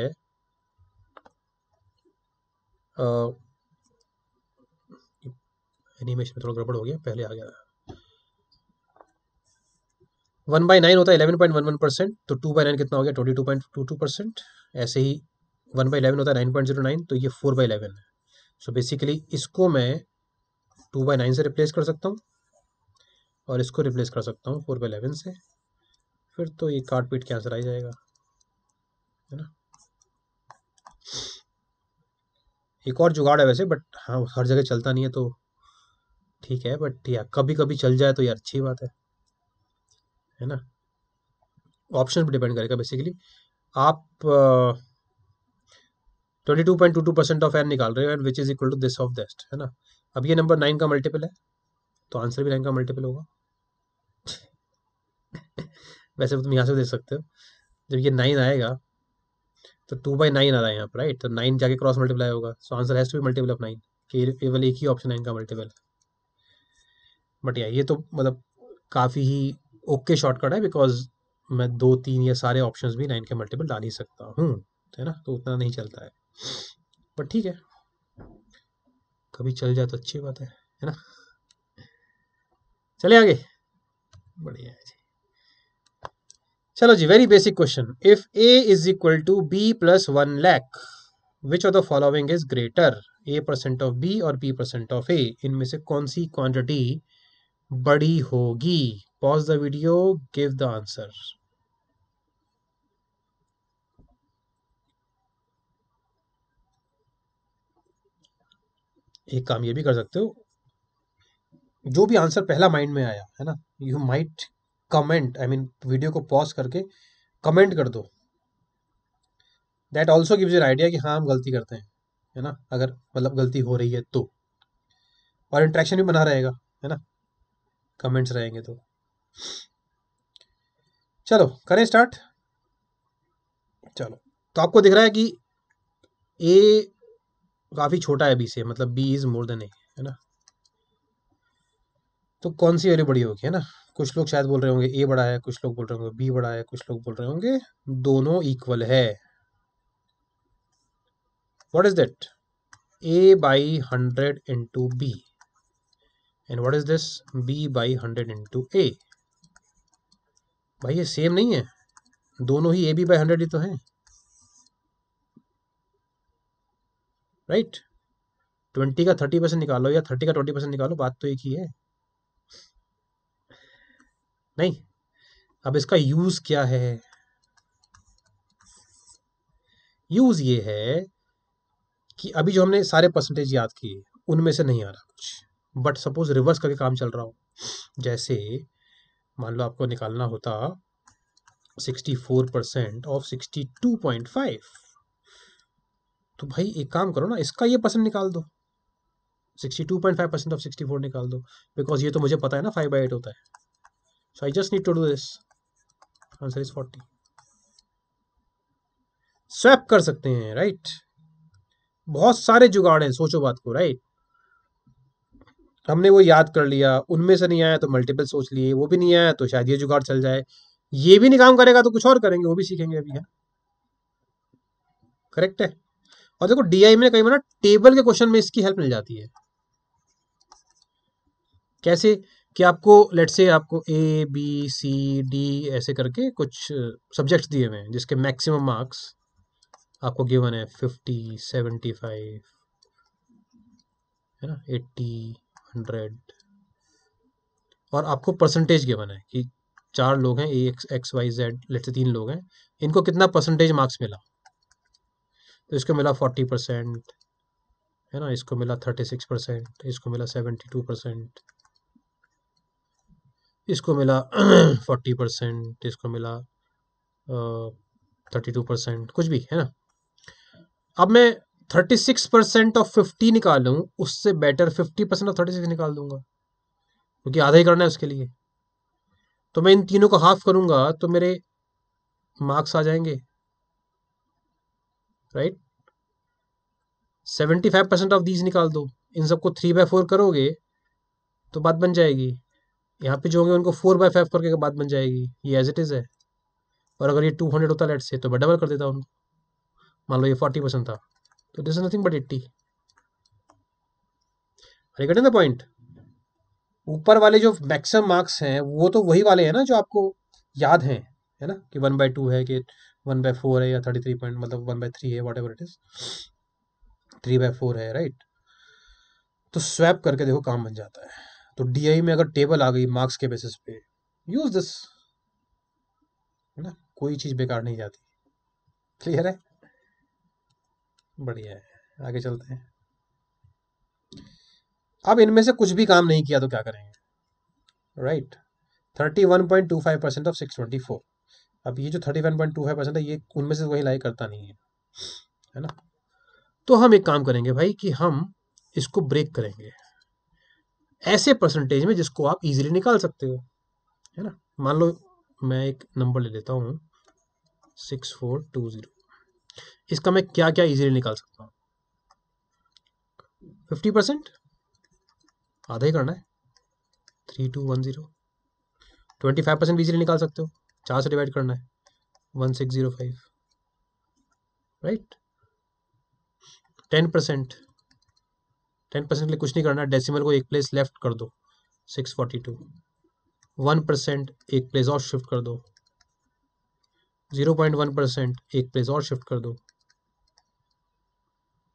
एनिमेशन में थोड़ा गड़बड़ हो गया, पहले आ गया। वन बाई नाइन होता है eleven point one one percent तो टू बाई नाइन कितना हो गया? Twenty two point two two percent ऐसे ही वन बाई इलेवन होता है नाइन पॉइंट ज़ीरो नाइन तो ये फोर बाई इलेवन है। सो बेसिकली इसको मैं टू बाई नाइन से रिप्लेस कर सकता हूँ। और इसको रिप्लेस कर सकता हूँ फोर बाई से। फिर तो ये काट पीट के आंसर आ जाएगा, है ना? एक और जुगाड़ है वैसे बट हाँ हर जगह चलता नहीं है तो ठीक है बट या कभी कभी चल जाए तो यार अच्छी बात है है ना? ऑप्शन पर डिपेंड करेगा बेसिकली आप twenty two point two two percent of N निकाल रहे हो and which is equal to this of दैस्ट है ना? अब ये नंबर नाइन का मल्टीपल है तो आंसर भी नाइन का मल्टीपल होगा। वैसे तुम यहाँ से देख सकते हो। जब ये नाइन आएगा तो टू बाई नाइन आ रहा है यहाँ पर राइट तो नाइन जाके क्रॉस मल्टीप्लाई होगा। So answer has to be multiple of nine केवल एक ही ऑप्शन नाइन का मल्टीपल है बट या ये तो मतलब काफ़ी ही ओके शॉर्टकट है बिकॉज़ मैं दो, तीन या सारे ऑप्शंस भी नाइन के मल्टीपल डाल ही सकता हूँ, है ना? तो उतना नहीं चलता है। बट ठीक है। कभी चल जाए तो अच्छी बात है है ना? चले आगे। बढ़िया है चलो जी very basic question if A is equal to B plus one lakh which of the following is greater A percent of B और बी परसेंट ऑफ़ ए इनमें से कौन सी क्वांटिटी बड़ी होगी? Pause the video give the answer एक काम ये भी कर सकते हो। जो भी आंसर पहला माइंड में आया, है ना? You might comment I mean video को पॉज करके कमेंट कर दो। That also gives an idea कि हाँ हम गलती करते हैं, है ना? अगर मतलब गलती हो रही है तो। और इंट्रैक्शन भी बना रहेगा, है ना? कमेंट्स रहेंगे तो। चलो, करें स्टार्ट चलो तो आपको दिख रहा है कि ए काफ़ी छोटा है बी से मतलब B is more than A है ना? तो कौन सी वैल्यू बड़ी होगी, है ना? कुछ लोग शायद बोल रहे होंगे ए बड़ा है, कुछ लोग बोल रहे होंगे बी बड़ा है, कुछ लोग बोल रहे होंगे दोनों इक्वल है। What is that A by hundred into B and what is this B by hundred into A भाई, ये सेम नहीं है। दोनों ही ए बी बाई हंड्रेड ही तो है। राइट ट्वेंटी का थर्टी परसेंट निकालो या थर्टी का ट्वेंटी परसेंट निकालो, बात तो एक ही है। नहीं, अब इसका यूज़ क्या है? यूज़ ये है कि अभी जो हमने सारे परसेंटेज याद किए, उनमें से नहीं आ रहा कुछ। बट सपोज़ रिवर्स करके काम चल रहा हो। जैसे, मान लो आपको निकालना होता sixty four percent of sixty two point five तो भाई एक काम करो ना, इसका ये परसेंट निकाल दो। Sixty two point five percent of sixty four निकाल दो। बिकॉज़ ये तो मुझे पता है ना फाइव बाई एट होता है। So I just need to do this answer is forty swap कर सकते हैं राइट बहुत सारे जुगाड़ हैं, सोचो बात को राइट हमने वो याद कर लिया, उनमें से नहीं आया तो मल्टीपल सोच लिए, वो भी नहीं आया तो शायद ये जुगाड़ चल जाए। ये भी नहीं काम करेगा तो कुछ और करेंगे, वो भी सीखेंगे अभी, है? करेक्ट है? और देखो डीआई में कई बार टेबल के क्वेश्चन में इसकी हेल्प मिल जाती है। कैसे? कि आपको लेट से आपको ए बी सी डी ऐसे करके कुछ सब्जेक्ट्स दिए हुए हैं, जिसके मैक्सिमम मार्क्स आपको गिवन है फिफ्टी सेवेंटी फाइव है ना एट्टी हंड्रेड और आपको परसेंटेज गिवन है कि चार लोग हैं A X X Y Z let say तीन लोग हैं, इनको कितना परसेंटेज मार्क्स मिला? तो इसको मिला फोर्टी परसेंट है ना, इसको मिला थर्टी सिक्स परसेंट इसको मिला सेवेंटी टू परसेंट इसको मिला [clears throat] फोर्टी परसेंट, इसको मिला थर्टी टू परसेंट, कुछ भी, है ना? अब मैं thirty six percent of fifty निकालूँ, उससे better fifty percent of thirty six निकाल दूँगा, क्योंकि आधा ही करना है उसके लिए। तो मैं इन तीनों को हाफ़ करूँगा तो मेरे मार्क्स आ जाएँगे right seventy five percent of these निकाल दो। इन सबको थ्री बाय फोर करोगे तो बात बन जाएगी। यहाँ पे जो होंगे उनको फोर बाय फाइव करके बात बन जाएगी। ये एज इट इज़ है। और अगर ये टू हंड्रेड होता लेट से तो मैं डबल कर देता उनको। मान लो ये फोर्टी परसेंट था। तो this is nothing but eighty अरे द पॉइंट ऊपर वाले जो मैक्सिमम मार्क्स हैं, वो तो वही वाले हैं ना जो आपको याद हैं, है ना? कि वन बाय टू है, कि वन बाय फोर है या थर्टी थ्री पॉइंट मतलब वन बाय थ्री है whatever it is three by four है राइट तो स्वैप करके देखो काम बन जाता है। तो डीआई में अगर टेबल आ गई मार्क्स के बेसिस पे यूज़ दिस है ना? कोई चीज़ बेकार नहीं जाती। क्लियर है? बढ़िया है। आगे चलते हैं। अब इनमें से कुछ भी काम नहीं किया तो क्या करेंगे? Right thirty one point two five percent of six twenty four अब ये जो thirty one point two five percent है, ये उनमें से वही लाई करता नहीं है। है ना? तो हम एक काम करेंगे भाई कि हम इसको ब्रेक करेंगे। ऐसे परसेंटेज में जिसको आप इजीली निकाल सकते हो, है ना? मान लो मैं एक नंबर ले लेता हूँ सिक्स फोर टू ज़ीरो इसका मैं क्या क्या इजीली निकाल सकता हूँ? फिफ्टी परसेंट आधा ही करना है। Three two one zero twenty five percent easily निकाल सकते हो। चार से डिवाइड करना है। One six zero five right ten percent ten percent के लिए कुछ नहीं करना डेसिमल को एक प्लेस लेफ़्ट कर दो six forty two one percent एक प्लेस और शिफ्ट कर दो ज़ीरो पॉइंट वन परसेंट एक प्लेस और शिफ्ट कर दो।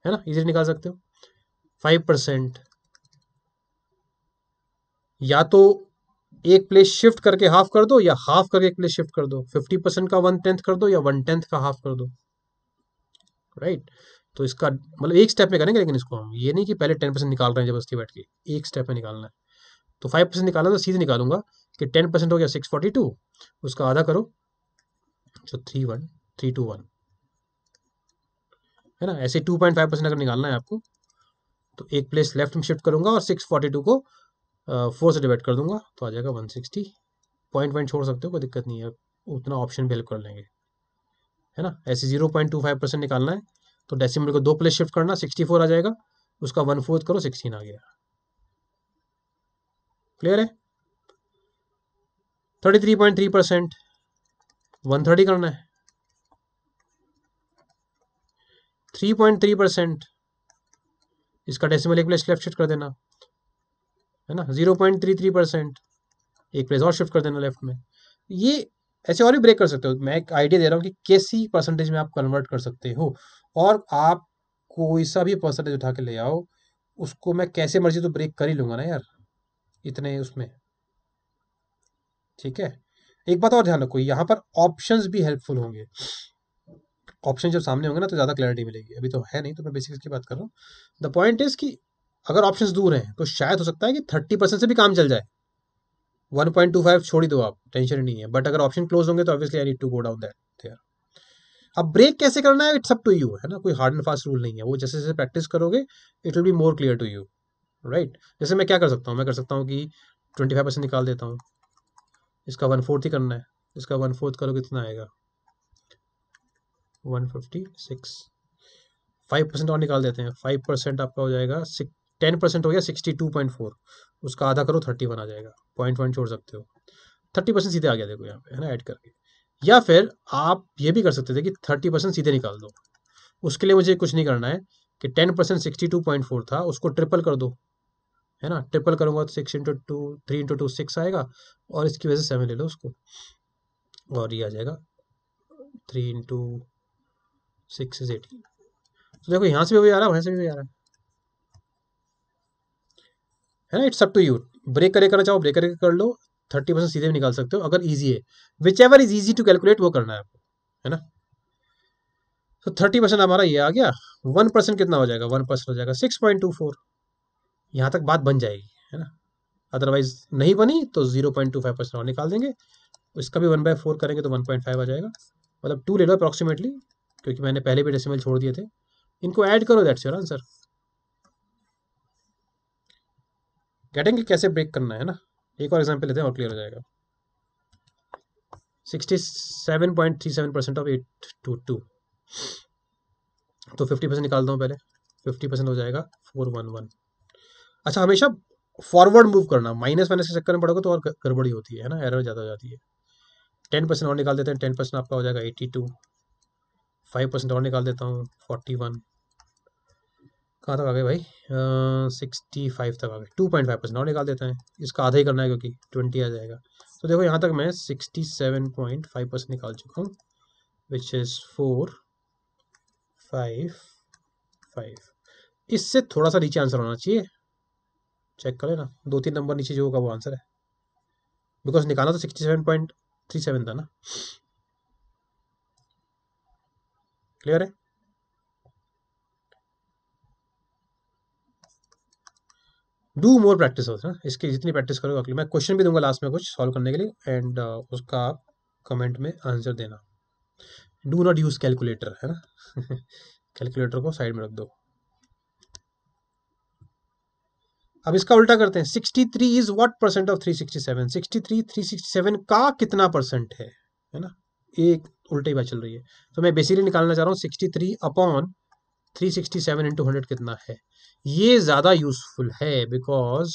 है ना? इजीली निकाल सकते हो। फाइव परसेंट या तो एक प्लेस शिफ्ट करके हाफ़ कर दो या हाफ़ करके एक प्लेस शिफ्ट कर दो। फिफ्टी परसेंट का वन टेंथ कर दो या वन टेंथ का हाफ़ कर दो। Right right? तो इसका मतलब एक स्टेप में करेंगे, लेकिन इसको हम ये नहीं कि पहले टेन परसेंट निकाल रहे हैं ज़बरदस्ती बैठ के, एक स्टेप में निकालना है। तो फाइव परसेंट निकालना तो सीधे निकालूँगा कि टेन परसेंट हो गया सिक्स फोर्टी टू उसका आधा करो जो three one three two one है ना? ऐसे टू पॉइंट फाइव परसेंट अगर निकालना है आपको तो एक प्लेस लेफ़्ट में शिफ्ट करूँगा और सिक्स फोर्टी टू को फोर से डिवाइड कर दूँगा तो आ जाएगा वन सिक्सटी पॉइंट पॉइंट छोड़ सकते हो, कोई दिक्कत नहीं है उतना ऑप्शन भी हेल्प कर लेंगे। है ना? ऐसे zero point two five percent निकालना है तो डेसिमल को दो प्लेस शिफ्ट करना सिक्सटी फोर आ जाएगा। उसका वन फोर्थ करो सिक्सटीन आ गया। क्लियर है? Thirty three point three percent one thirty करना है। थ्री पॉइंट थ्री परसेंट इसका डेसिमल एक प्लेस लेफ़्ट शिफ्ट कर देना। है ना? Zero point three three percent एक प्लेस और शिफ्ट कर देना लेफ़्ट में। ये ऐसे और भी ब्रेक कर सकते हो। मैं एक आइडिया दे रहा हूँ कि कैसी परसेंटेज में आप कन्वर्ट कर सकते हो और आप कोई सा भी परसेंटेज उठा के ले आओ, उसको मैं कैसे मर्ज़ी तो ब्रेक कर ही लूँगा ना यार, इतने उसमें। ठीक है? एक बात और ध्यान रखो, यहाँ पर ऑप्शंस भी हेल्पफुल होंगे। ऑप्शन जब सामने होंगे ना तो ज़्यादा क्लैरिटी मिलेगी। अभी तो है नहीं तो मैं बेसिक की बात कर रहा हूँ। द पॉइंट इज़ कि अगर ऑप्शंस दूर हैं तो शायद हो सकता है कि थर्टी परसेंट से भी काम चल जाए। वन पॉइंट टू फाइव छोड़ ही दो आप टेंशन नहीं है। बट अगर ऑप्शन क्लोज होंगे तो obviously I need to go down that अब ब्रेक कैसे करना है? इट्स अप टू यू है ना? कोई हार्ड एंड फास्ट रूल नहीं है। वो जैसे जैसे प्रैक्टिस करोगे it will be more clear to you right जैसे मैं क्या कर सकता हूँ? मैं कर सकता हूँ कि ट्वेंटी फाइव परसेंट निकाल देता हूँ। इसका वन फोर्थ ही करना है। इसका वन फोर्थ करोगे कितना आएगा? One fifty six five percent और निकाल देते हैं। फाइव परसेंट आपका हो जाएगा टेन परसेंट हो गया, सिक्सटी टू पॉइंट फोर। उसका आधा करो, थर्टी वन आ जाएगा। पॉइंट पॉइंट छोड़ सकते हो। थर्टी परसेंट सीधे आ गया देखो यहाँ पे, है ना, ऐड करके। या फिर आप ये भी कर सकते थे कि थर्टी परसेंट सीधे निकाल दो। उसके लिए मुझे कुछ नहीं करना है कि ten percent sixty two point four था, उसको ट्रिपल कर दो। है ना, ट्रिपल करूँगा तो six into two three into two six आएगा और इसकी वजह से सेवन ले लो उसको। और ये आ जाएगा three into six is eighteen तो देखो यहाँ से भी वही आ रहा है, वहाँ से भी वही आ रहा है। है ना? It's up to you break करके करना चाहो ब्रेक करके कर लो। थर्टी परसेंट सीधे भी निकाल सकते हो, अगर ईजी है। Whichever is easy to calculate वो करना है आपको, है ना? तो थर्टी परसेंट हमारा ये आ गया। वन परसेंट कितना हो जाएगा? वन परसेंट हो जाएगा। सिक्स पॉइंट टू फोर यहाँ तक बात बन जाएगी, है ना? अदरवाइज़ नहीं बनी तो zero point two five percent और निकाल देंगे। इसका भी वन बाय फोर करेंगे तो वन पॉइंट फाइव आ जाएगा। मतलब टू ले लो अप्रॉक्सीमेटली क्योंकि मैंने पहले भी डेसिमल छोड़ दिए थे। इनको ऐड करो दैट्स योर आंसर गेटिंग कैसे ब्रेक करना है ना? एक और एग्ज़ाम्पल लेते हैं और क्लियर हो जाएगा। Sixty seven point three seven percent of eight two two तो फिफ्टी परसेंट निकालता हूँ पहले। फिफ्टी परसेंट हो जाएगा फोर वन वन अच्छा हमेशा फॉरवर्ड मूव करना। माइनस माइनस के चक्कर में पड़ोगे तो और गड़बड़ी होती है ना? एरर ज़्यादा हो जाती है। टेन परसेंट और निकाल देते हैं टेन परसेंट आपका हो जाएगा एट्टी टू फाइव परसेंट और निकाल देता हूँ फोर्टी वन कहाँ तक आ गए भाई? सिक्सटी फाइव तक आ गए। टू पॉइंट फाइव परसेंट और निकाल देते हैं। इसका आधा ही करना है क्योंकि ट्वेंटी आ जाएगा। तो देखो, यहाँ तक मैं sixty seven point five percent निकाल चुका हूँ which is four five five इससे थोड़ा सा नीचे आंसर होना चाहिए। चेक करें ना दो तीन नंबर नीचे जो होगा, वो आंसर है। बिकॉज़ निकालना तो sixty seven point three seven था ना। क्लियर है? डू मोर प्रैक्टिस होता है इसकी जितनी प्रैक्टिस करोगे अगली मैं क्वेश्चन भी दूँगा लास्ट में कुछ सॉल्व करने के लिए एंड uh, उसका आप कमेंट में आंसर देना। डू नॉट यूज़ कैलकुलेटर है ना? [laughs] कैलकुलेटर को साइड में रख दो। अब इसका उल्टा करते हैं। 63 इज़ व्हाट परसेंट ऑफ़ 367 63 367 का कितना परसेंट है? है ना? एक उल्टी बात चल रही है। तो मैं बेसिकली निकालना चाह रहा हूँ 63 upon 367 sixty seven into hundred कितना है? ये ज़्यादा यूजफुल है बिकॉज़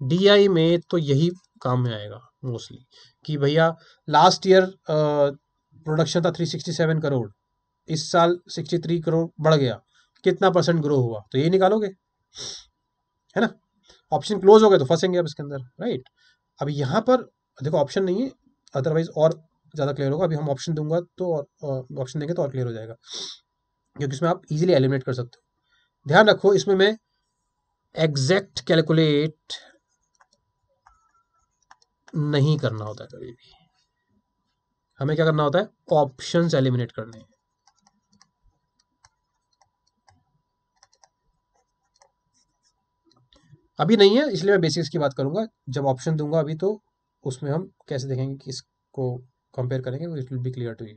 डीआई में तो यही काम में आएगा मोस्टली कि भैया लास्ट ईयर प्रोडक्शन था 367 करोड़, इस साल 63 करोड़ बढ़ गया। कितना परसेंट ग्रो हुआ? तो ये निकालोगे? है ना? ऑप्शन क्लोज हो गए तो फंसेंगे अब इसके अंदर राइट अब यहाँ पर देखो ऑप्शन नहीं है अदरवाइज़ और ज़्यादा क्लियर होगा। अभी हम ऑप्शन दूँगा तो ऑप्शन देंगे तो और क्लियर हो जाएगा। क्योंकि इसमें आप इजीली एलिमिनेट कर सकते हो। ध्यान रखो, इसमें मैं एग्जैक्ट कैलकुलेट नहीं करना होता कभी भी। हमें क्या करना होता है? ऑप्शंस एलिमिनेट करने अभी नहीं है, इसलिए मैं बेसिक्स की बात करूँगा। जब ऑप्शन दूँगा अभी तो उसमें हम कैसे देखेंगे कि इसको कंपेयर करेंगे it will be clear to you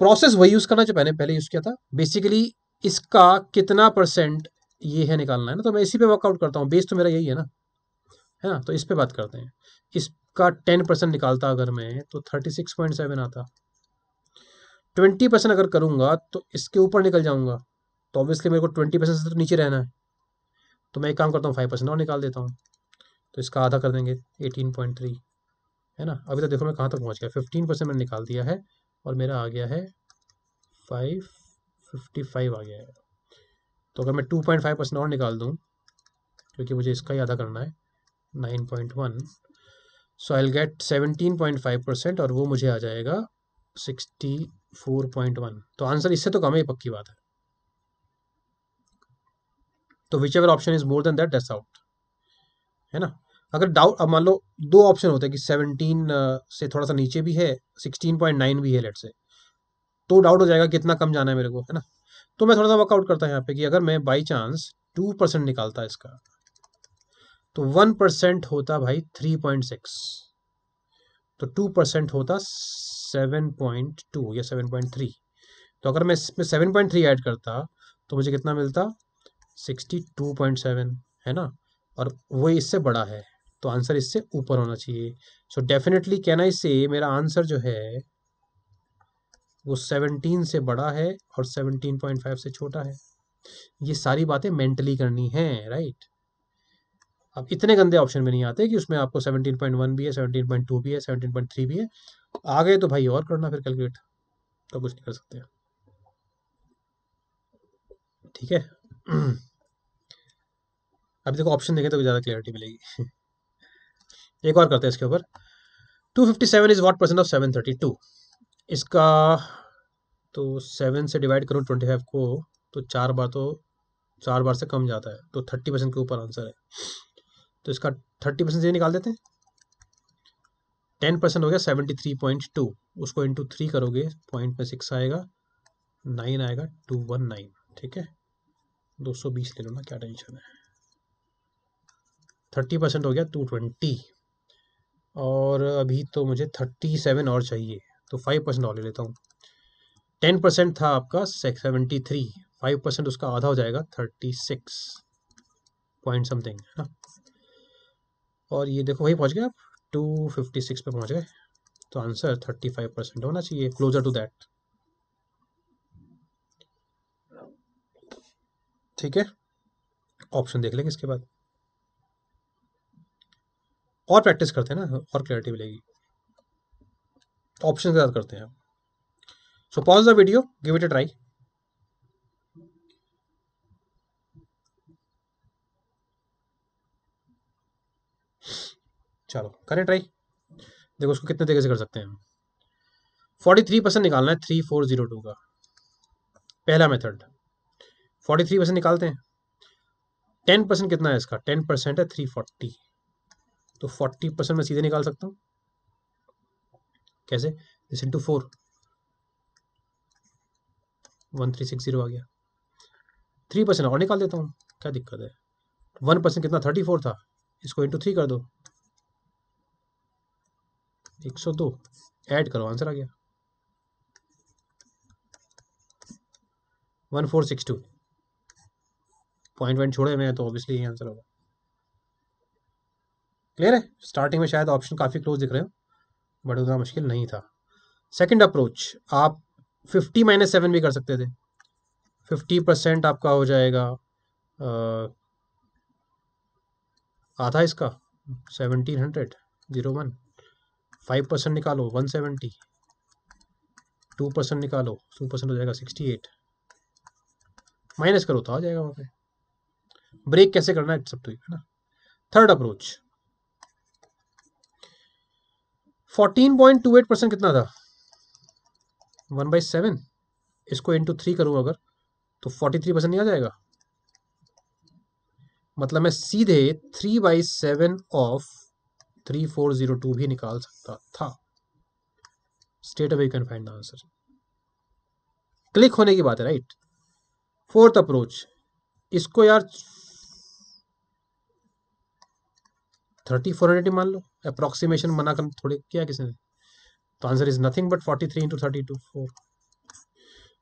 process वही यूज़ करना जो मैंने पहले यूज़ किया था। बेसिकली इसका कितना परसेंट ये है निकालना है ना तो मैं इसी पे वर्कआउट करता हूँ। बेस तो मेरा यही है ना। है ना? तो इस पे बात करते हैं। इसका टेन परसेंट निकालता अगर मैं तो थर्टी सिक्स पॉइंट सेवन आता। ट्वेंटी परसेंट अगर करूँगा तो इसके ऊपर निकल जाऊँगा। तो ऑब्वियसली मेरे को ट्वेंटी परसेंट से तो नीचे रहना है। तो मैं एक काम करता हूँ फाइव परसेंट और निकाल देता हूँ। तो इसका आधा कर देंगे एटीन पॉइंट थ्री है ना? अभी तो देखो मैं कहाँ तक पहुँच गया। फिफ्टीन परसेंट मैंने निकाल दिया है और मेरा आ गया है फाइव फिफ्टी फाइव आ गया है। तो अगर मैं टू पॉइंट फाइव परसेंट और निकाल दूँ, क्योंकि मुझे इसका ही आधा करना है nine point one so I get seventeen point five percent और वो मुझे आ जाएगा सिक्सटी फोर पॉइंट वन तो आंसर इससे तो कम है पक्की बात है। तो which ever option is more than that that's out है ना? अगर डाउट मान लो दो ऑप्शन होते हैं कि सेवनटीन से थोड़ा सा नीचे भी है सिक्सटीन पॉइंट नाइन भी है लेट से तो डाउट हो जाएगा कितना कम जाना है मेरे को, है ना? तो मैं थोड़ा सा वर्कआउट करता हूँ यहाँ पे कि अगर मैं बाई चांस टू परसेंट निकालता इसका तो वन परसेंट होता भाई थ्री पॉइंट सिक्स तो टू परसेंट होता सेवन पॉइंट टू या सेवन पॉइंट थ्री तो अगर मैं इसमें सेवन पॉइंट थ्री ऐड करता तो मुझे कितना मिलता? सिक्सटी टू पॉइंट सेवन है ना? और वो इससे बड़ा है। तो आंसर इससे ऊपर होना चाहिए। So definitely can I say मेरा आंसर जो है, वो सेवनटीन से बड़ा है और सेवनटीन पॉइंट फाइव से छोटा है। ये सारी बातें मेंटली करनी है राइट अब इतने गंदे ऑप्शन में नहीं आते कि उसमें आपको 17.1 भी है 17.2 भी है 17.3 भी है। आ गए तो भाई और करना फिर कैलकुलेट तो कुछ नहीं कर सकते। ठीक है? [clears throat] अभी देखो ऑप्शन देखें तो ज़्यादा क्लियरिटी मिलेगी। [laughs] एक और करते हैं इसके ऊपर। 257 इज़ व्हाट परसेंट ऑफ़ 732 इसका तो सेवन से डिवाइड करूँ 25 को तो चार बार तो चार बार से कम जाता है तो थर्टी परसेंट के ऊपर आंसर है। तो इसका थर्टी परसेंट से निकाल देते हैं। टेन परसेंट हो गया सेवेंटी थ्री पॉइंट टू उसको इंटू थ्री करोगे पॉइंट में सिक्स आएगा नाइन आएगा टू वन नाइन ठीक है? दो सौ बीस ले लो ना, क्या टेंशन है। थर्टी परसेंट हो गया टू ट्वेंटी और अभी तो मुझे थर्टी सेवन और चाहिए तो फाइव परसेंट और ले लेता हूँ। टेन परसेंट था आपका सेवेंटी थ्री फाइव परसेंट उसका आधा हो जाएगा थर्टी सिक्स पॉइंट समथिंग है ना? और ये देखो वही पहुँच गए आप? टू फिफ्टी सिक्स पर पहुँच गए। तो आंसर थर्टी फाइव परसेंट होना चाहिए क्लोजर टू दैट ठीक है? ऑप्शन देख लेंगे इसके बाद। और प्रैक्टिस करते हैं ना, और क्लैरिटी मिलेगी। ऑप्शन के साथ करते हैं। So pause the video give it a try चलो, करें ट्राई देखो, उसको कितने तरीके से कर सकते हैं हम। फोर्टी थ्री परसेंट निकालना है थ्री फोर ज़ीरो टू का। पहला मेथड फोर्टी थ्री परसेंट निकालते हैं। टेन परसेंट कितना है इसका? टेन परसेंट है थ्री फोर्टी तो फोर्टी परसेंट मैं सीधे निकाल सकता हूँ। कैसे? This into four one three six zero आ गया। थ्री परसेंट और निकाल देता हूँ। क्या दिक्कत है? वन परसेंट कितना? थर्टी फोर था। इसको इंटू थ्री कर दो। एक सौ दो। ऐड करो। आंसर आ गया। One four six two point one छोड़े मैं तो ऑब्वियसली यही आंसर होगा। क्लियर है? स्टार्टिंग में शायद ऑप्शन काफ़ी क्लोज दिख रहे हो बट उतना मुश्किल नहीं था। सेकंड अप्रोच आप फिफ्टी माइनस सेवन भी कर सकते थे। फिफ्टी परसेंट आपका हो जाएगा आधा इसका seventeen hundred zero one five percent निकालो वन सेवेंटी टू परसेंट निकालो टू परसेंट हो जाएगा सिक्सटी एट माइनस करो तो आ जाएगा वहाँ पे। ब्रेक कैसे करना है सब तो है ना? Third approach fourteen point two eight percent कितना था? One by seven. इसको इंटू थ्री करूँ अगर तो फोर्टी थ्री परसेंट नहीं आ जाएगा। मतलब मैं सीधे three by seven of three four zero two भी निकाल सकता था। Straight away can find the answer click होने की बात है राइट फोर्थ अप्रोच इसको यार थर्टी फोर हंड्रेड मान लो अप्रोक्सीमेशन मना कर थोड़े किया किसने तो answer is nothing but forty three into thirty two four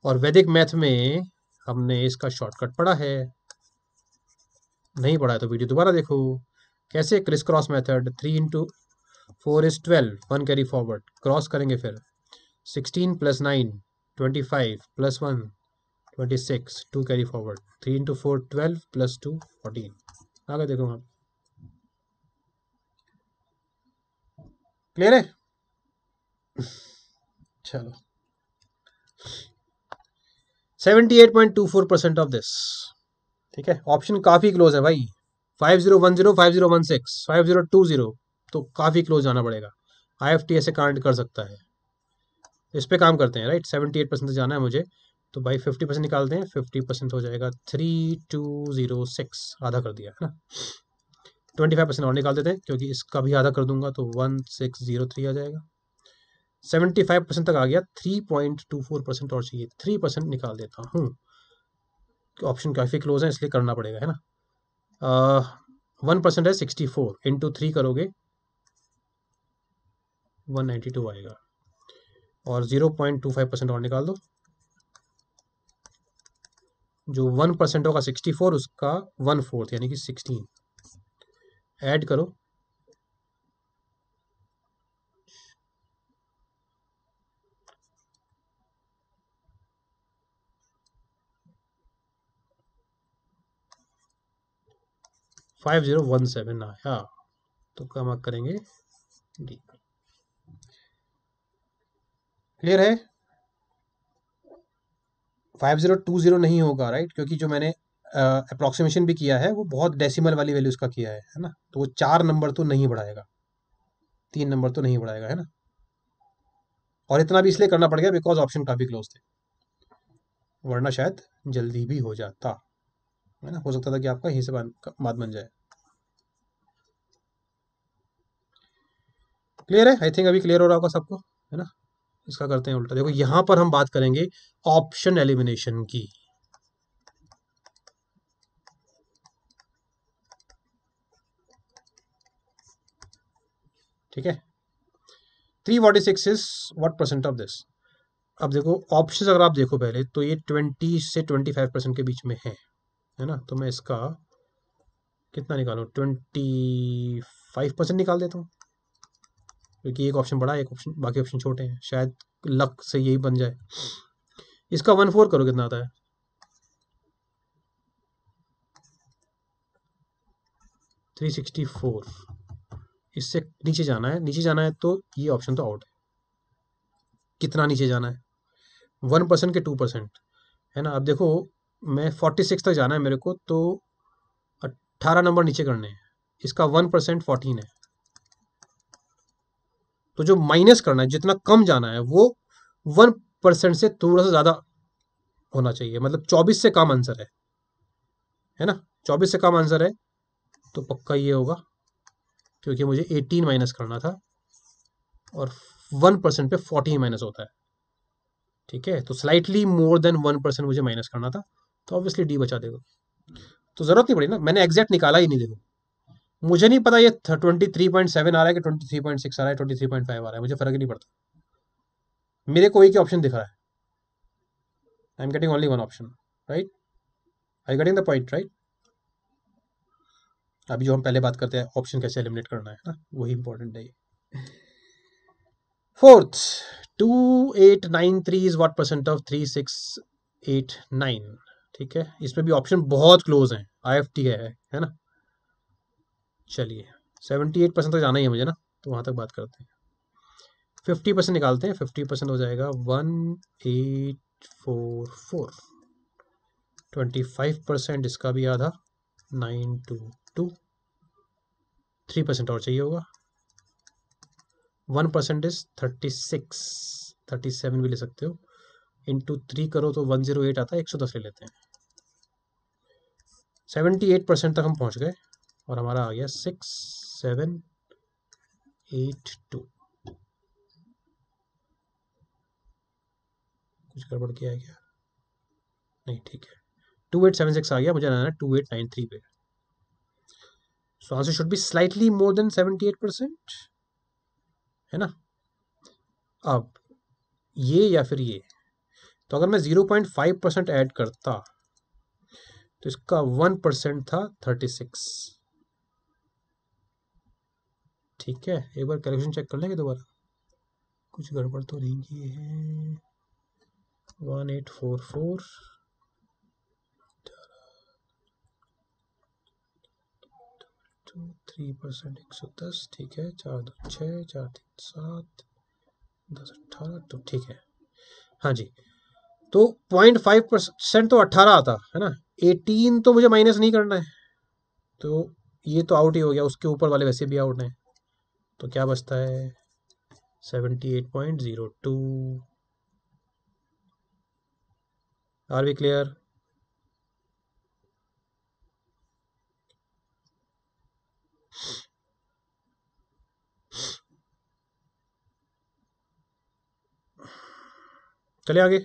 और वैदिक मैथ में हमने इसका शॉर्टकट पढ़ा है। नहीं पढ़ा है तो वीडियो दोबारा देखो। कैसे criss cross method three into four is twelve one carry forward cross करेंगे फिर। Sixteen plus nine twenty five plus one twenty six two carry forward three into four twelve plus two fourteen आगे देखो आप। Clear है? चलो। Seventy eight point two four percent of this ठीक है? Option काफ़ी क्लोज है भाई। Five zero one zero five zero one six five zero two zero तो काफ़ी क्लोज जाना पड़ेगा। आई एफ़ टी ऐसे काउंट कर सकता है। इस पर काम करते हैं राइट सेवेंटी एट परसेंट जाना है मुझे। तो भाई फिफ्टी परसेंट निकालते हैं फिफ्टी परसेंट हो जाएगा थ्री टू ज़ीरो सिक्स आधा कर दिया, है ना? ट्वेंटी फाइव परसेंट और निकाल देते हैं, क्योंकि इसका भी आधा कर दूँगा तो वन सिक्स ज़ीरो थ्री आ जाएगा। सेवेंटी फाइव परसेंट तक आ गया three point two four percent और चाहिए। थ्री परसेंट निकाल देता हूँ। ऑप्शन काफ़ी क्लोज है, इसलिए करना पड़ेगा, है ना? वन परसेंट है सिक्सटी फोर इंटू थ्री करोगे वन नाइन्टी टू आएगा। और zero point two five percent और निकाल दो। जो वन परसेंट होगा सिक्सटी फोर उसका वन फोर्थ यानी कि सिक्सटीन ऐड करो। फाइव ज़ीरो वन सेवन आया तो कम आप करेंगे। डी क्लियर है? फाइव ज़ीरो टू ज़ीरो नहीं होगा राइट क्योंकि जो मैंने अप्रोक्सीमेशन भी किया है, वो बहुत डेसिमल वाली वैल्यू उसका किया है है ना? तो वो चार नंबर तो नहीं बढ़ाएगा। तीन नंबर तो नहीं बढ़ाएगा, है ना? और इतना भी इसलिए करना पड़ गया बिकॉज़ ऑप्शन काफ़ी क्लोज थे। वरना शायद जल्दी भी हो जाता, है ना? हो सकता था कि आपका यहीं से बात बन जाए। क्लियर है? आई थिंक अभी क्लियर हो रहा होगा सबको, है ना? इसका करते हैं उल्टा। देखो, यहाँ पर हम बात करेंगे ऑप्शन एलिमिनेशन की। ठीक है? Three forty six is what percent of this अब देखो ऑप्शन अगर आप देखो पहले तो ये ट्वेंटी से ट्वेंटी फाइव परसेंट के बीच में है है ना? तो मैं इसका कितना निकालू? ट्वेंटी फाइव परसेंट निकाल देता हूँ। क्योंकि एक ऑप्शन बड़ा एक ऑप्शन बाकी ऑप्शन छोटे हैं। शायद लक से यही बन जाए। इसका वन फोर करो, कितना आता है? थ्री सिक्सटी फोर इससे नीचे जाना है। नीचे जाना है तो ये ऑप्शन तो आउट है। कितना नीचे जाना है? वन परसेंट के टू परसेंट है ना? अब देखो, मैं फोर्टी सिक्स तक जाना है मेरे को तो अट्ठारह नंबर नीचे करने हैं। इसका वन परसेंट फोर्टीन है। तो जो माइनस करना है, जितना कम जाना है, वो वन परसेंट से थोड़ा सा ज़्यादा होना चाहिए। मतलब चौबीस से कम आंसर है। है ना? चौबीस से कम आंसर है तो पक्का ये होगा। क्योंकि मुझे एटीन माइनस करना था और वन परसेंट पे फोर्टीन माइनस होता है। ठीक है? तो slightly more than one percent मुझे माइनस करना था तो ऑब्वियसली डी बचा देगा। तो ज़रूरत नहीं पड़ी ना, मैंने एग्जैक्ट निकाला ही नहीं देखो। मुझे नहीं पता ये ट्वेंटी थ्री पॉइंट सेवन आ रहा है कि ट्वेंटी थ्री पॉइंट सिक्स आ रहा है ट्वेंटी थ्री पॉइंट फाइव आ रहा है, मुझे फ़र्क नहीं पड़ता। मेरे को एक ऑप्शन दिख रहा है। I am getting only one option right I getting the point right अभी जो हम पहले बात करते हैं ऑप्शन कैसे एलिमिनेट करना है ना? वही इंपॉर्टेंट है fourth two eight nine three is what percent of three six eight nine ठीक है? इसमें भी ऑप्शन बहुत क्लोज है। आई एफ़ टी है है ना? चलिए सेवेंटी एट परसेंट तक जाना ही है मुझे ना तो वहाँ तक बात करते हैं। फिफ्टी परसेंट निकालते हैं फिफ्टी परसेंट हो जाएगा one eight four four twenty five percent इसका भी आधा nine two two three percent और चाहिए होगा। One percent is thirty six thirty seven भी ले सकते हो। इंटू थ्री करो तो वन ज़ीरो एट आता है, एक सौ दस ले लेते हैं। सेवेंटी एट परसेंट तक हम पहुँच गए और हमारा आ गया सिक्स सेवन एट टू कुछ गड़बड़ किया है क्या? नहीं, ठीक है। टू एट सेवन सिक्स आ गया, मुझे आना है टू एट नाइन थ्री पे। So answer should be slightly more than seventy eight percent है ना? अब, ये या फिर ये? तो अगर मैं zero point five percent add करता तो इसका वन परसेंट था थर्टी सिक्स ठीक है? एक बार कैलकुलेशन चेक कर लेंगे दोबारा? कुछ गड़बड़ तो नहीं की है। One eight four four three percent एक सौ दस, ठीक है, चार दो छः चार तीन सात, दस अट्ठारह तो ठीक है। हाँ जी तो पॉइंट फाइव परसेंट तो अट्ठारह आता, है ना? एटीन तो मुझे माइनस नहीं करना है तो ये तो आउट ही हो गया, उसके ऊपर वाले वैसे भी आउट हैं। तो क्या बचता है? Seventy eight point zero two are we clear चलिए आगे।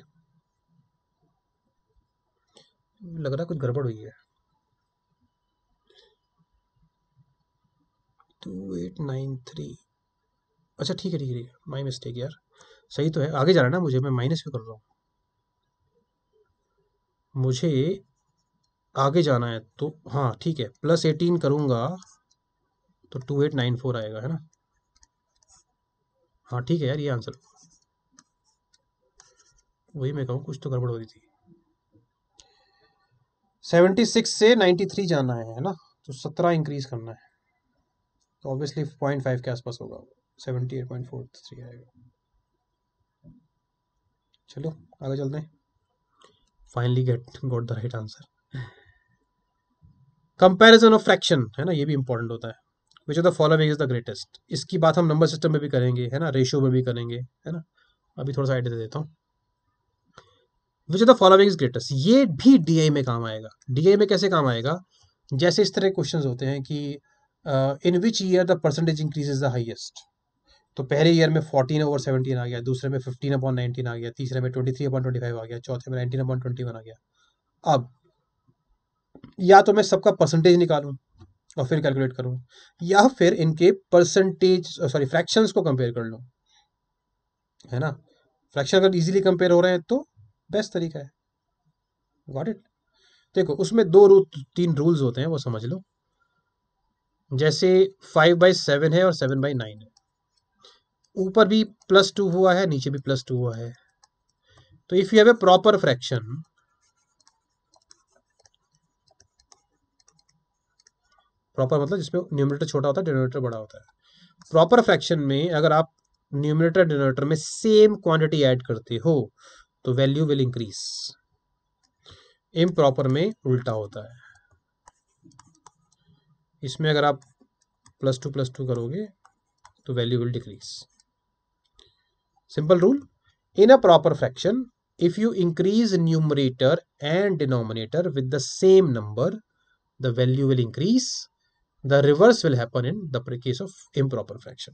लग रहा कुछ गड़बड़ हुई है। टू एट नाइन थ्री अच्छा ठीक है ठीक है ठीक है। माई मिस्टेक यार। सही तो है। आगे जा रहा है ना मुझे, मैं माइनस भी कर रहा हूँ। मुझे आगे जाना है तो हाँ ठीक है। प्लस एटीन करूँगा तो टू एट नाइन फोर आएगा, है ना? हाँ ठीक है यार, ये आंसर वही मैं कहूँ कुछ तो गड़बड़ हो रही थी। सेवेंटी सिक्स से नाइन्टी थ्री जाना है है ना? तो सत्रह इंक्रीज करना है। तो ऑब्वियसली पॉइंट फाइव के आसपास होगा seventy eight point four three आएगा। चलो आगे चलते हैं। Finally get got the right answer comparison of fraction है ना? ये भी इंपॉर्टेंट होता है। Which of the following is the greatest इसकी बात हम नंबर सिस्टम में भी करेंगे है ना? रेशियो में भी करेंगे है ना? अभी थोड़ा सा आइडिया दे देता हूँ। Which the following is greatest ये भी डीआई में काम आएगा। डीआई में कैसे काम आएगा? जैसे इस तरह क्वेश्चन होते हैं कि in which year the percentage increase is the highest तो पहले ईयर में फोर्टीन ओवर सेवनटीन आ गया, दूसरे में फिफ्टीन अपॉन नाइनटीन आ गया, तीसरे में twenty three upon twenty five आ गया, चौथे में नाइनटीन अपॉन ट्वेंटी वन आ गया। अब, या तो मैं सबका परसेंटेज निकालूं और फिर कैलकुलेट करूँ, या फिर इनके परसेंटेज सॉरी फ्रैक्शंस को कंपेयर कर लूँ। है ना? फ्रैक्शन अगर इजीली कंपेयर हो रहे हैं तो बेस्ट तरीका है। गॉट इट देखो, उसमें दो रू, तीन रूल्स होते हैं, वो समझ लो। जैसे फाइव बाई सेवन है और सेवन बाई नाइन है। ऊपर भी प्लस टू हुआ है, नीचे भी प्लस टू हुआ है। तो if you have a proper fraction proper मतलब जिसमें न्यूमिनेटर छोटा होता है डिनोमिनेटर बड़ा होता है। प्रॉपर फ्रैक्शन में अगर आप न्यूमिनेटर डिनोमिनेटर में सेम क्वांटिटी ऐड करते हो तो वैल्यू विल इंक्रीज इम्प्रॉपर में उल्टा होता है। इसमें अगर आप प्लस टू प्लस टू करोगे तो value will decrease simple rule in a proper fraction if you increase numerator and denominator with the same number the value will increase The reverse will happen in the case of improper fraction.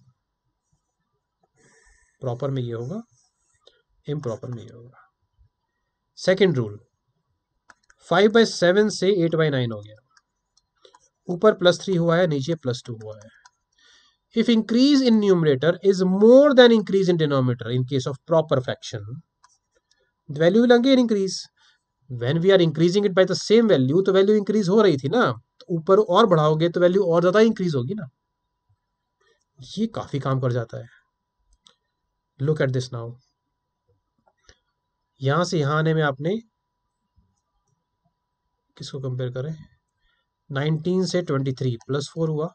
Proper में ये होगा improper नहीं होगा second rule five by seven से eight by nine हो गया। ऊपर plus three हुआ है, नीचे प्लस टू हुआ है। If increase in numerator is more than increase in denominator in case of proper fraction value will again increase when we are increasing it by the same value तो value increase हो रही थी ना। तो ऊपर और बढ़ाओगे तो वैल्यू और ज़्यादा इंक्रीज होगी ना। ये काफ़ी काम कर जाता है। लुक एट दिस नाउ यहाँ से यहाँ आने में आपने किसको कंपेयर करें? 19 से 23 प्लस फोर हुआ,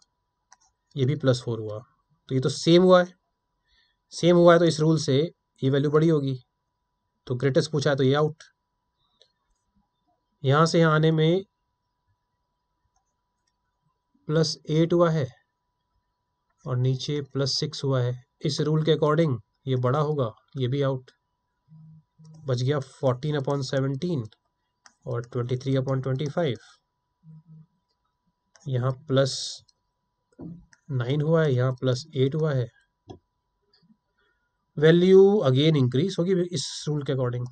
ये भी प्लस फोर हुआ। तो ये तो सेम हुआ है। सेम हुआ है तो इस रूल से ये वैल्यू बड़ी होगी। तो ग्रेटेस्ट पूछा है तो ये आउट यहाँ से यहाँ आने में प्लस एट हुआ है और नीचे प्लस सिक्स हुआ है। इस रूल के अकॉर्डिंग ये बड़ा होगा, ये भी आउट बच गया फोर्टीन अपॉन सेवनटीन और twenty three upon twenty five. यहाँ प्लस नाइन हुआ है, यहाँ प्लस एट हुआ है। वैल्यू अगेन इंक्रीज होगी इस रूल के अकॉर्डिंग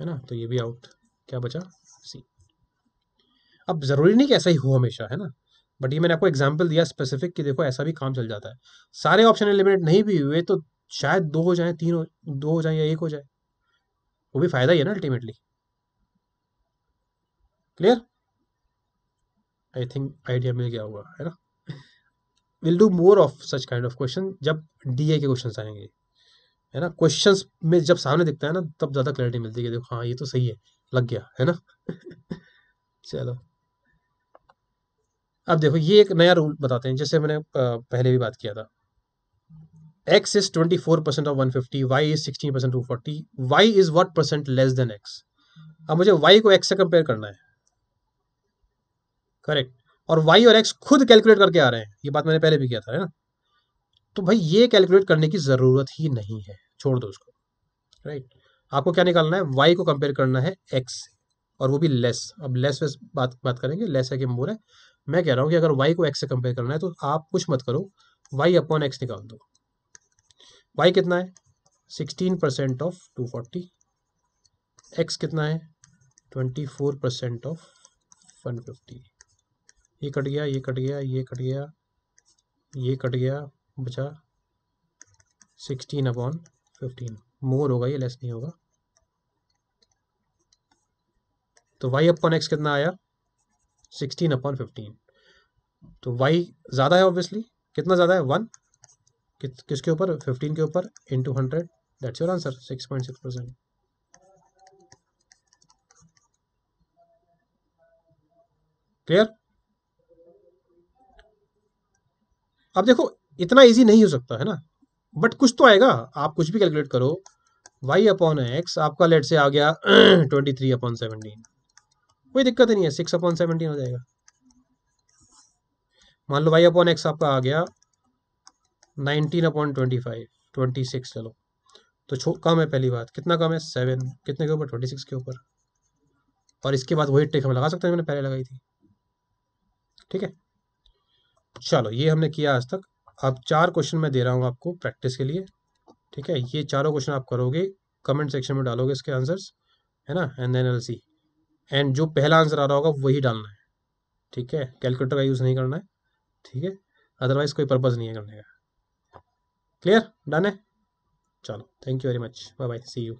है ना? तो ये भी आउट क्या बचा? सी अब ज़रूरी नहीं कि ऐसा ही हो हमेशा, है ना? बट ये मैंने आपको एग्ज़ाम्पल दिया स्पेसिफिक कि देखो ऐसा भी काम चल जाता है। सारे ऑप्शन एलिमिनेट नहीं भी हुए तो शायद दो हो जाए, तीन हो, दो हो जाए या एक हो जाए। वो भी फ़ायदा ही है ना ultimately clear I think idea मिल गया होगा, है ना? Will do more of such kind of question जब डीए के क्वेश्चन आएँगे, है ना? क्वेश्चंस में जब सामने दिखता है ना, तब ज़्यादा क्लैरिटी मिलती है देखो हाँ ये तो सही है, लग गया, है ना? [laughs] चलो। अब देखो, ये एक नया रूल बताते हैं, जैसे मैंने पहले भी बात किया था। X one fifty Y is sixteen percent two forty Y is what percent less than X अब मुझे y को x से कंपेयर करना है। करेक्ट और y और x खुद कैलकुलेट करके आ रहे हैं। ये बात मैंने पहले भी किया था, है ना? तो भाई ये कैलकुलेट करने की ज़रूरत ही नहीं है। छोड़ दो उसको। राइट आपको क्या निकालना है? Y को कंपेयर करना है x से। और वो भी लेस अब लेस वेस बात बात करेंगे। लेस है कि मोर है? मैं कह रहा हूँ कि अगर वाई को एक्स से कंपेयर करना है तो आप कुछ मत करो। वाई अपॉन एक्स निकाल दो। वाई कितना है? Sixteen percent of two forty X कितना है? Twenty four percent of one fifty ये कट गया, ये कट गया, ये कट गया, ये कट गया, बचा सिक्सटीन अपॉन फिफ्टीन मोर होगा ये लेस नहीं होगा. तो वाई अपॉन एक्स कितना आया? सिक्सटीन अपॉन फिफ्टीन तो वाई ज़्यादा है ऑब्वियसली कितना ज़्यादा है? वन किस किसके ऊपर? फिफ्टीन के ऊपर into hundred that's your answer six point six percent clear अब देखो, इतना इजी नहीं हो सकता, है ना? बट कुछ तो आएगा। आप कुछ भी कैलकुलेट करो। वाई अपॉन एक्स आपका लेट से आ गया ट्वेंटी थ्री अपॉन सेवनटीन कोई दिक्कत नहीं है सिक्स अपॉन सेवनटीन हो जाएगा। मान लो वाई अपॉन एक्स आपका आ गया nineteen upon twenty five, twenty six चलो तो छो, कम है पहली बात। कितना कम है? सेवन। कितने के ऊपर? ट्वेंटी सिक्स के ऊपर। और इसके बाद वही ट्रिक हम लगा सकते हैं, मैंने पहले लगाई थी। ठीक है? चलो, ये हमने किया आज तक। अब चार क्वेश्चन मैं दे रहा हूँ आपको प्रैक्टिस के लिए। ठीक है? ये चारों क्वेश्चन आप करोगे कमेंट सेक्शन में डालोगे इसके आंसर्स है ना? And then L C and जो पहला आंसर आ रहा होगा, वही डालना है। ठीक है? कैलकुलेटर का यूज़ नहीं करना है। ठीक है? अदरवाइज़ कोई पर्पज़ नहीं है करने का। क्लियर डन है चलो thank you very much bye bye see you